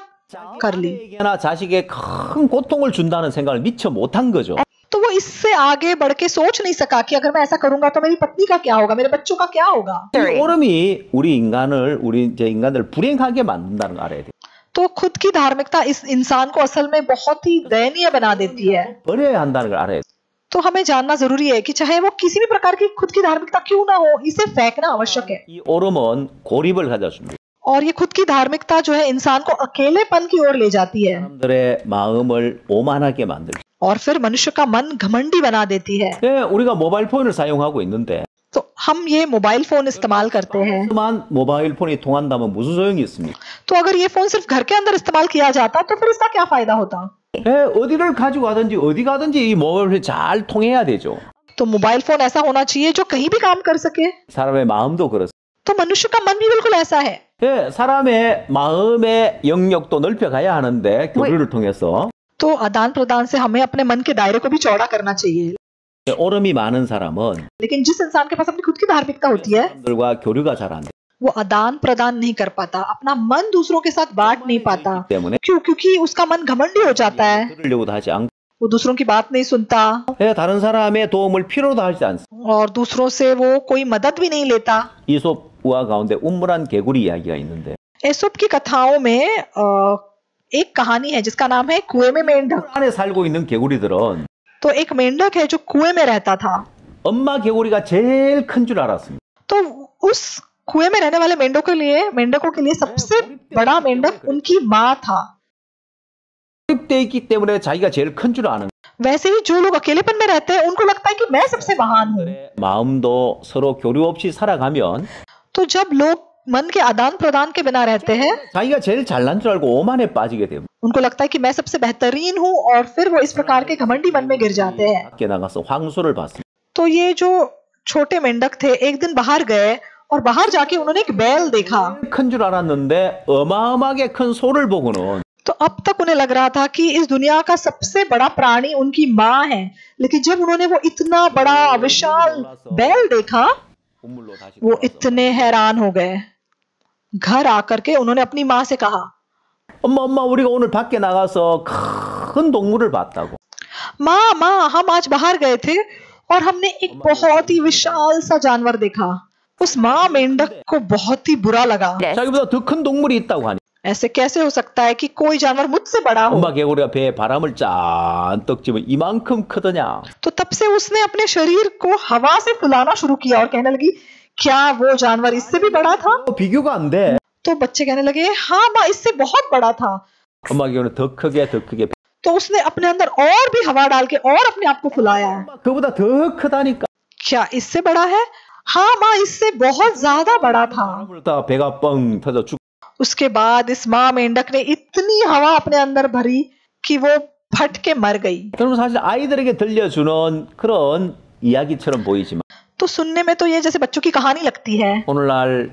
कर ली 자기에게나 자식에 큰 고통을 준다는 생각을 미처 못한 거죠. तो वो इससे आगे बढ़ के सोच नहीं सका कि अगर मैं ऐसा करूंगा तो मेरी पत्नी का क्या होगा मेरे बच्चों का क्या होगा 이 오름이 우리 인간을 우리 이제 인간들을 불행하게 만든다는 걸 알아야 돼. तो खुद की धार्मिकता इस इंसान को असल में बहुत ही दयनीय बना देती है 버려야 한다는 걸 알아야 돼. तो हमें जानना जरूरी है कि चाहे वो किसी भी प्रकार की खुद की धार्मिकता क्यों ना हो इसे फेंकना आवश्यक है 이 오름은 고립을 가져줍니다. और ये खुद की धार्मिकता जो है इंसान को अकेलेपन की ओर ले जाती है 사람들의 마음을 오만하게 만들죠. और फिर मनुष्य का मन घमंडी बना देती है 네, 우리가 모바일 폰을 사용하고 있는데 तो हम ये मोबाइल फोन इस्तेमाल करते हैं 만 모바일 폰이 통한다면 무슨 소용이 있습니까? तो अगर ये फोन सिर्फ घर के अंदर इस्तेमाल किया जाता तो फिर इसका क्या फायदा होता 네, 어디를 가지고 가든지 어디 가든지 이 모바일이 잘 통해야 되죠. तो मोबाइल फोन ऐसा होना चाहिए जो कहीं भी काम कर सके 사람의 마음도 그렇습니다. तो मनुष्य का मन भी बिल्कुल ऐसा है 네, 사람의 마음의 영역도 넓혀가야 하는데 교류를 통해서 तो आदान प्रदान से हमें अपने मन के दायरे को भी चौड़ा करना चाहिए 네, 오름이 많은 사람은 लेकिन जिस इंसान के पास अपनी खुद की धार्मिकता होती है 사람들과 교류가 잘 안 되기 वो आदान प्रदान नहीं कर पाता अपना मन दूसरों के साथ बांट नहीं पाता 때문에 क्यों क्योंकि उसका मन घमंडी हो जाता है 들으려고도 하지 않고 वो दूसरों की बात नहीं सुनता 네, 다른 사람의 도움을 필요도 하지 않습니다. और दूसरों से वो कोई मदद भी नहीं लेता 이솝 우화 가운데 운물한 개구리 이야기가 있는데 एसोप की कथाओं में अ, एक कहानी है जिसका नाम है कुएं में मेंढक 안에 살고 있는 개구리들은 तो एक मेंढक है जो कुएं में रहता था 엄마 개구리가 제일 큰 줄 알았습니다. तो उस कुएं में रहने वाले मेंढकों के लिए मेंढकों के लिए सबसे बड़ा मेंढक उनकी माँ था 고립돼 있기 때문에 자기가 제일 큰 줄 아는 वैसे ही जो लोग अकेलेपन में रहते हैं उनको लगता है कि मैं सबसे महान हूँ तो जब लोग मन के आदान प्रदान के बिना रहते हैं उनको लगता है कि मैं सबसे बेहतरीन हूँ और फिर वो इस प्रकार के घमंडी मन में गिर जाते हैं। तो ये जो छोटे मेंढक थे एक दिन बाहर गए और बाहर जाके उन्होंने एक बैल देखा। तो अब तक उन्हें लग रहा था कि इस दुनिया का सबसे बड़ा प्राणी उनकी माँ है। लेकिन जब उन्होंने वो इतना बड़ा विशाल बैल देखा वो 돌아와서 इतने हैरान हो गए घर आकर के उन्होंने अपनी माँ से कहा 엄마 엄마 우리가 오늘 밖에 나가서 큰 동물을 봤다고. माँ माँ हम आज बाहर गए थे और हमने एक बहुत ही विशाल सा जानवर देखा उस माँ मेंढक को बहुत ही बुरा लगा 자기보다 더 큰 동물이 있다고 하니. ऐसे कैसे हो सकता है कि कोई जानवर मुझसे बड़ा हो? तो तब से उसने अपने शरीर को हवा से फुलाना शुरू किया और कहने लगी क्या वो जानवर इससे भी बड़ा था? तो तो बच्चे कहने लगे हाँ माँ इससे बहुत बड़ा था। तो उसने अपने अंदर और भी हवा डाल के और अपने आप को फुलाया। क्या इससे बड़ा है? हाँ माँ इससे बहुत ज़्यादा बड़ा था। उसके बाद इस माँ मेंढक ने इतनी हवा अपने अंदर भरी कि वो फट के मर गई 그러면 사실 아이들에게 들려주는 그런 이야기처럼 보이지만 तो सुनने में तो ये जैसे बच्चों की कहानी लगती है 오늘날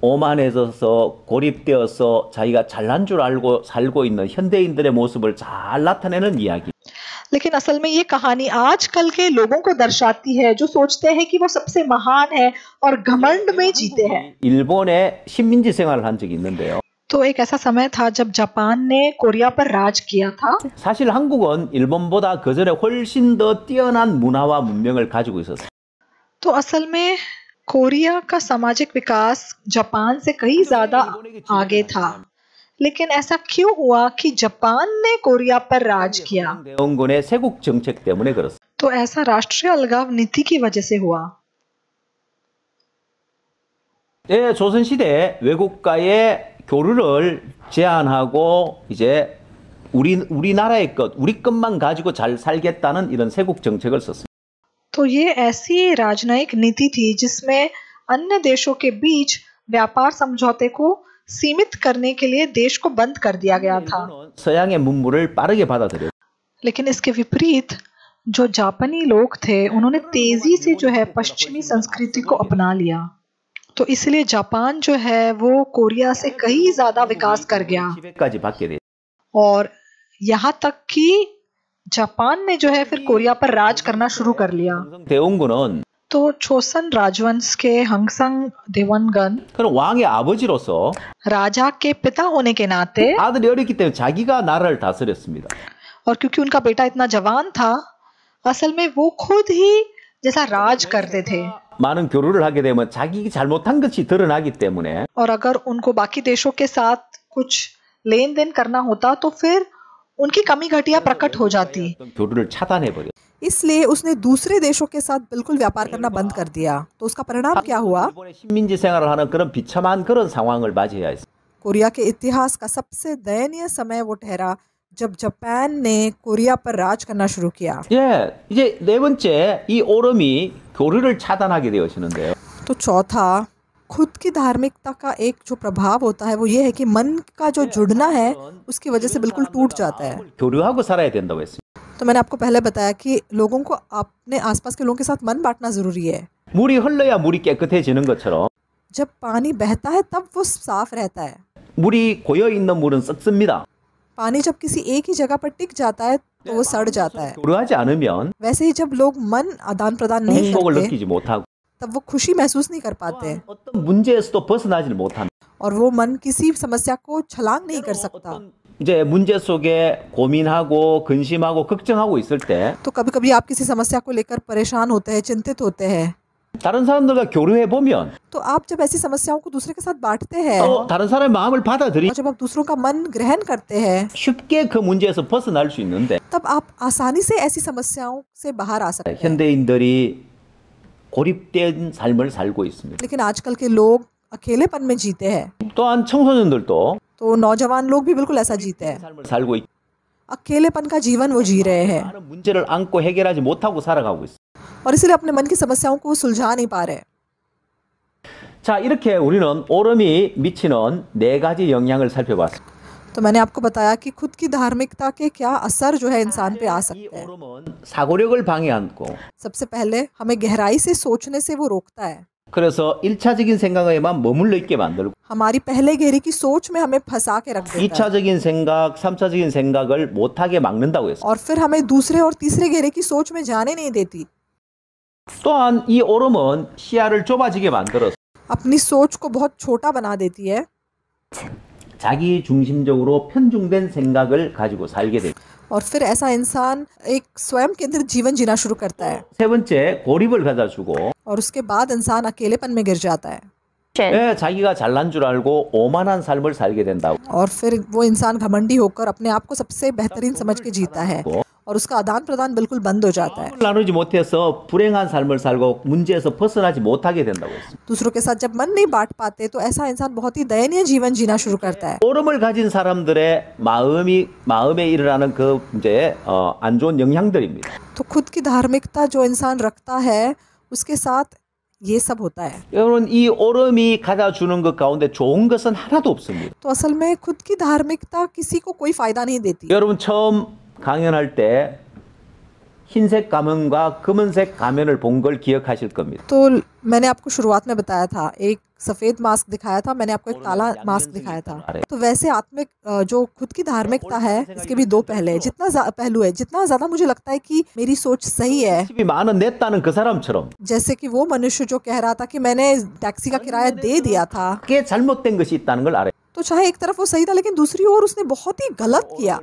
오만해져서 고립되어서 자기가 잘난 줄 알고 살고 있는 현대인들의 모습을 잘 나타내는 이야기. लेकिन असल में ये कहानी आजकल के लोगों को दर्शाती है जो सोचते हैं कि वो सबसे महान है और घमंड में जीते हैं 일본에 식민지 생활을 한 적이 있는데요. तो एक ऐसा समय था जब जापान ने कोरिया पर राज किया था 사실 한국은 일본보다 그 전에 훨씬 더 뛰어난 문화와 문명을 가지고 있었어요. तो असल में कोरिया का सामाजिक विकास जापान से कहीं ज्यादा आगे था लेकिन ऐसा क्यों हुआ कि जापान ने कोरिया पर राज किया 대원군의 세국 정책 때문에 그렇습니다. तो ऐसा राष्ट्रीय अलगाव नीति की वजह से हुआ 예, 조선 시대에 외국과의 교류를 제한하고 이제 우리 우리나라의 것, 우리 것만 가지고 잘 살겠다는 이런 세국 정책을 썼습니다. तो ये ऐसी राजनयिक नीति थी जिसमें अन्य देशों के बीच व्यापार समझौते को सीमित करने के लिए देश को बंद कर दिया गया था। लेकिन इसके विपरीत जो जापानी लोग थे उन्होंने तेज़ी से जो है पश्चिमी संस्कृति को अपना लिया। तो इसलिए जापान जो है वो कोरिया से कहीं ज़्यादा विकास कर गया। और यहाँ तक कि जापान ने जो है फिर कोरिया पर राज करना शुरू कर लिया। 대원군은 तो छोसन राजवंश के हंगसंग देवनगन 그런 왕의 아버지로서 राजा के पिता होने के नाते 아들이 어렸기 때문에 자기가 나라를 다스렸습니다. और क्योंकि उनका बेटा इतना जवान था असल में वो खुद ही जैसा राज करते थे 많은 교류를 하게 되면 자기 잘못한 것이 드러나기 때문에 और अगर उनको बाकी देशों के साथ कुछ लेन देन करना होता तो फिर उनकी कमी घटिया प्रकट हो जाती 어떤 교류를 차단해 버려. इसलिए उसने दूसरे देशों के साथ बिल्कुल व्यापार करना बंद कर दिया तो उसका परिणाम क्या हुआ 일본의 식민지 생활을 하는 그런 비참한 그런 상황을 맞이해야 했어. कोरिया के इतिहास का सबसे दयनीय समय वो ठहरा जब जापान ने कोरिया पर राज करना शुरू किया 예, 이제 네 번째 이 오름이 교류를 차단하게 되어지는데요. तो चौथा खुद की धार्मिकता का एक जो प्रभाव होता है वो ये है कि मन का जो जुड़ना है उसकी वजह से बिल्कुल टूट जाता है 교류하고 살아야 된다고 했습니다. तो मैंने आपको पहले बताया कि लोगों को अपने आसपास के लोगों के साथ मन बांटना जरूरी है 물이 흘러야 물이 깨끗해지는 것처럼 जब पानी बहता है तब वो साफ रहता है 물이 고여 있는 물은 썩습니다. पानी जब किसी एक ही जगह पर टिक जाता है तो वो सड़ जाता है 교류하지 않으면 वैसे ही जब लोग मन आदान प्रदान नहीं 행복을 करते 느끼지 못하고 तब वो खुशी महसूस नहीं कर पाते 어떤 문제에서도 벗어나질 못합니다. और वो मन किसी समस्या को छलांग नहीं कर सकता 어떤 이제 문제 속에 고민하고 근심하고 걱정하고 있을 때 तो कभी कभी आप किसी समस्या को लेकर परेशान होते हैं चिंतित होते हैं 다른 사람들과 교류해 보면 तो आप जब ऐसी समस्याओं को दूसरे के साथ बांटते हैं 또 다른 사람의 마음을 받아들이 और जब आप दूसरों का मन ग्रहण करते हैं 쉽게 그 문제에서 벗어날 수 있는데 तब आप आसानी से ऐसी समस्याओं से बाहर आ सकते हैं 현대인들이 고립된 삶을 살고 있습니다. लेकिन आजकल के लोग अकेलेपन में जीते हैं 또한 청소년들도 तो नौजवान लोग भी बिल्कुल ऐसा जीते हैं 삶을 살고 있 अकेलेपन का जीवन वो जी रहे हैं 많은 문제를 안고 해결하지 못하고 살아가고 있습니다. और इसलिए अपने मन की समस्याओं को वो सुलझा नहीं पा रहे 자, 이렇게 우리는 오름이 미치는 네 가지 영향을 살펴봤습니다. तो मैंने आपको बताया कि खुद की धार्मिकता के क्या असर जो है इंसान पे आ 이 सकते हैं 오름은 사고력을 방해하고 सबसे पहले हमें गहराई से सोचने से वो रोकता है 그래서 일차적인 생각에만 머물러 있게 만들고 हमारी पहले घेरे की सोच में हमें फंसा के रख देता है 이차적인 생각, 삼차적인 생각을 못하게 막는다고 했어요. और फिर हमें दूसरे और तीसरे घेरे की सोच में जाने नहीं देती 또한 이 오름은 시야를 좁아지게 만들어서 अपनी सोच को बहुत छोटा बना देती है 자기 중심적으로 편중된 생각을 가지고 살게 됩니다. और फिर ऐसा इंसान एक स्वयं केंद्रित जीवन जीना शुरू करता है 세 번째, 고립을 가져주고 और उसके बाद इंसान अकेलेपन में गिर जाता है 예, 자기가 잘난 줄 알고 오만한 삶을 살게 된다고. और फिर वो इंसान घमंडी होकर अपने आप को सबसे बेहतरीन समझ के जीता है और उसका आदान प्रदान बिल्कुल बंद हो जाता है 나누지 못해서 불행한 삶을 살고 문제에서 벗어나지 못하게 된다고 했습니다. दूसरों के साथ जब मन नहीं बांट पाते तो ऐसा इंसान बहुत ही दयनीय जीवन जीना शुरू करता है 오름을 가진 사람들의 마음이 마음에 일어나는 그 이제 어, 안 좋은 영향들입니다. तो खुद की धार्मिकता जो इंसान रखता है उसके साथ ये सब होता है 여러분 이 오름이 가져 주는 것 가운데 좋은 것은 하나도 없습니다. तो असल में खुद की धार्मिकता किसी को कोई फायदा नहीं देती 여러분 처음 강연할 때 흰색 가면과 검은색 가면을 본 걸 기억하실 겁니다. तो मैंने आपको शुरुआत में बताया था एक सफेद मास्क दिखाया था मैंने आपको एक काला मास्क दिखाया था तो वैसे आत्मिक अ, जो खुद की धार्मिकता है इसके भी दो पहले हैं जितना ज्या- पहलू है जितना ज्यादा मुझे लगता है कि मेरी सोच सही है 집이 만 원 냈다는 그 사람처럼 जैसे कि वो मनुष्य जो कह रहा था कि मैंने टैक्सी का किराया दे दिया था तो चाहे एक तरफ़ वो सही था लेकिन दूसरी ओर उसने बहुत ही गलत किया।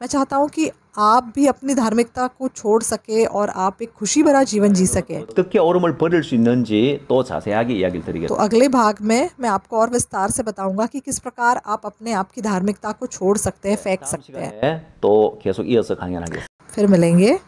मैं चाहता हूँ कि आप भी अपनी धार्मिकता को छोड़ सके और आप एक खुशी भरा जीवन जी सके। तो अगले भाग में मैं आपको और विस्तार से बताऊँगा कि किस प्रकार आप अपने आप की धार्मिकता को छोड़ सकते हैं फेंक सकते हैं। तो फिर मिलेंगे।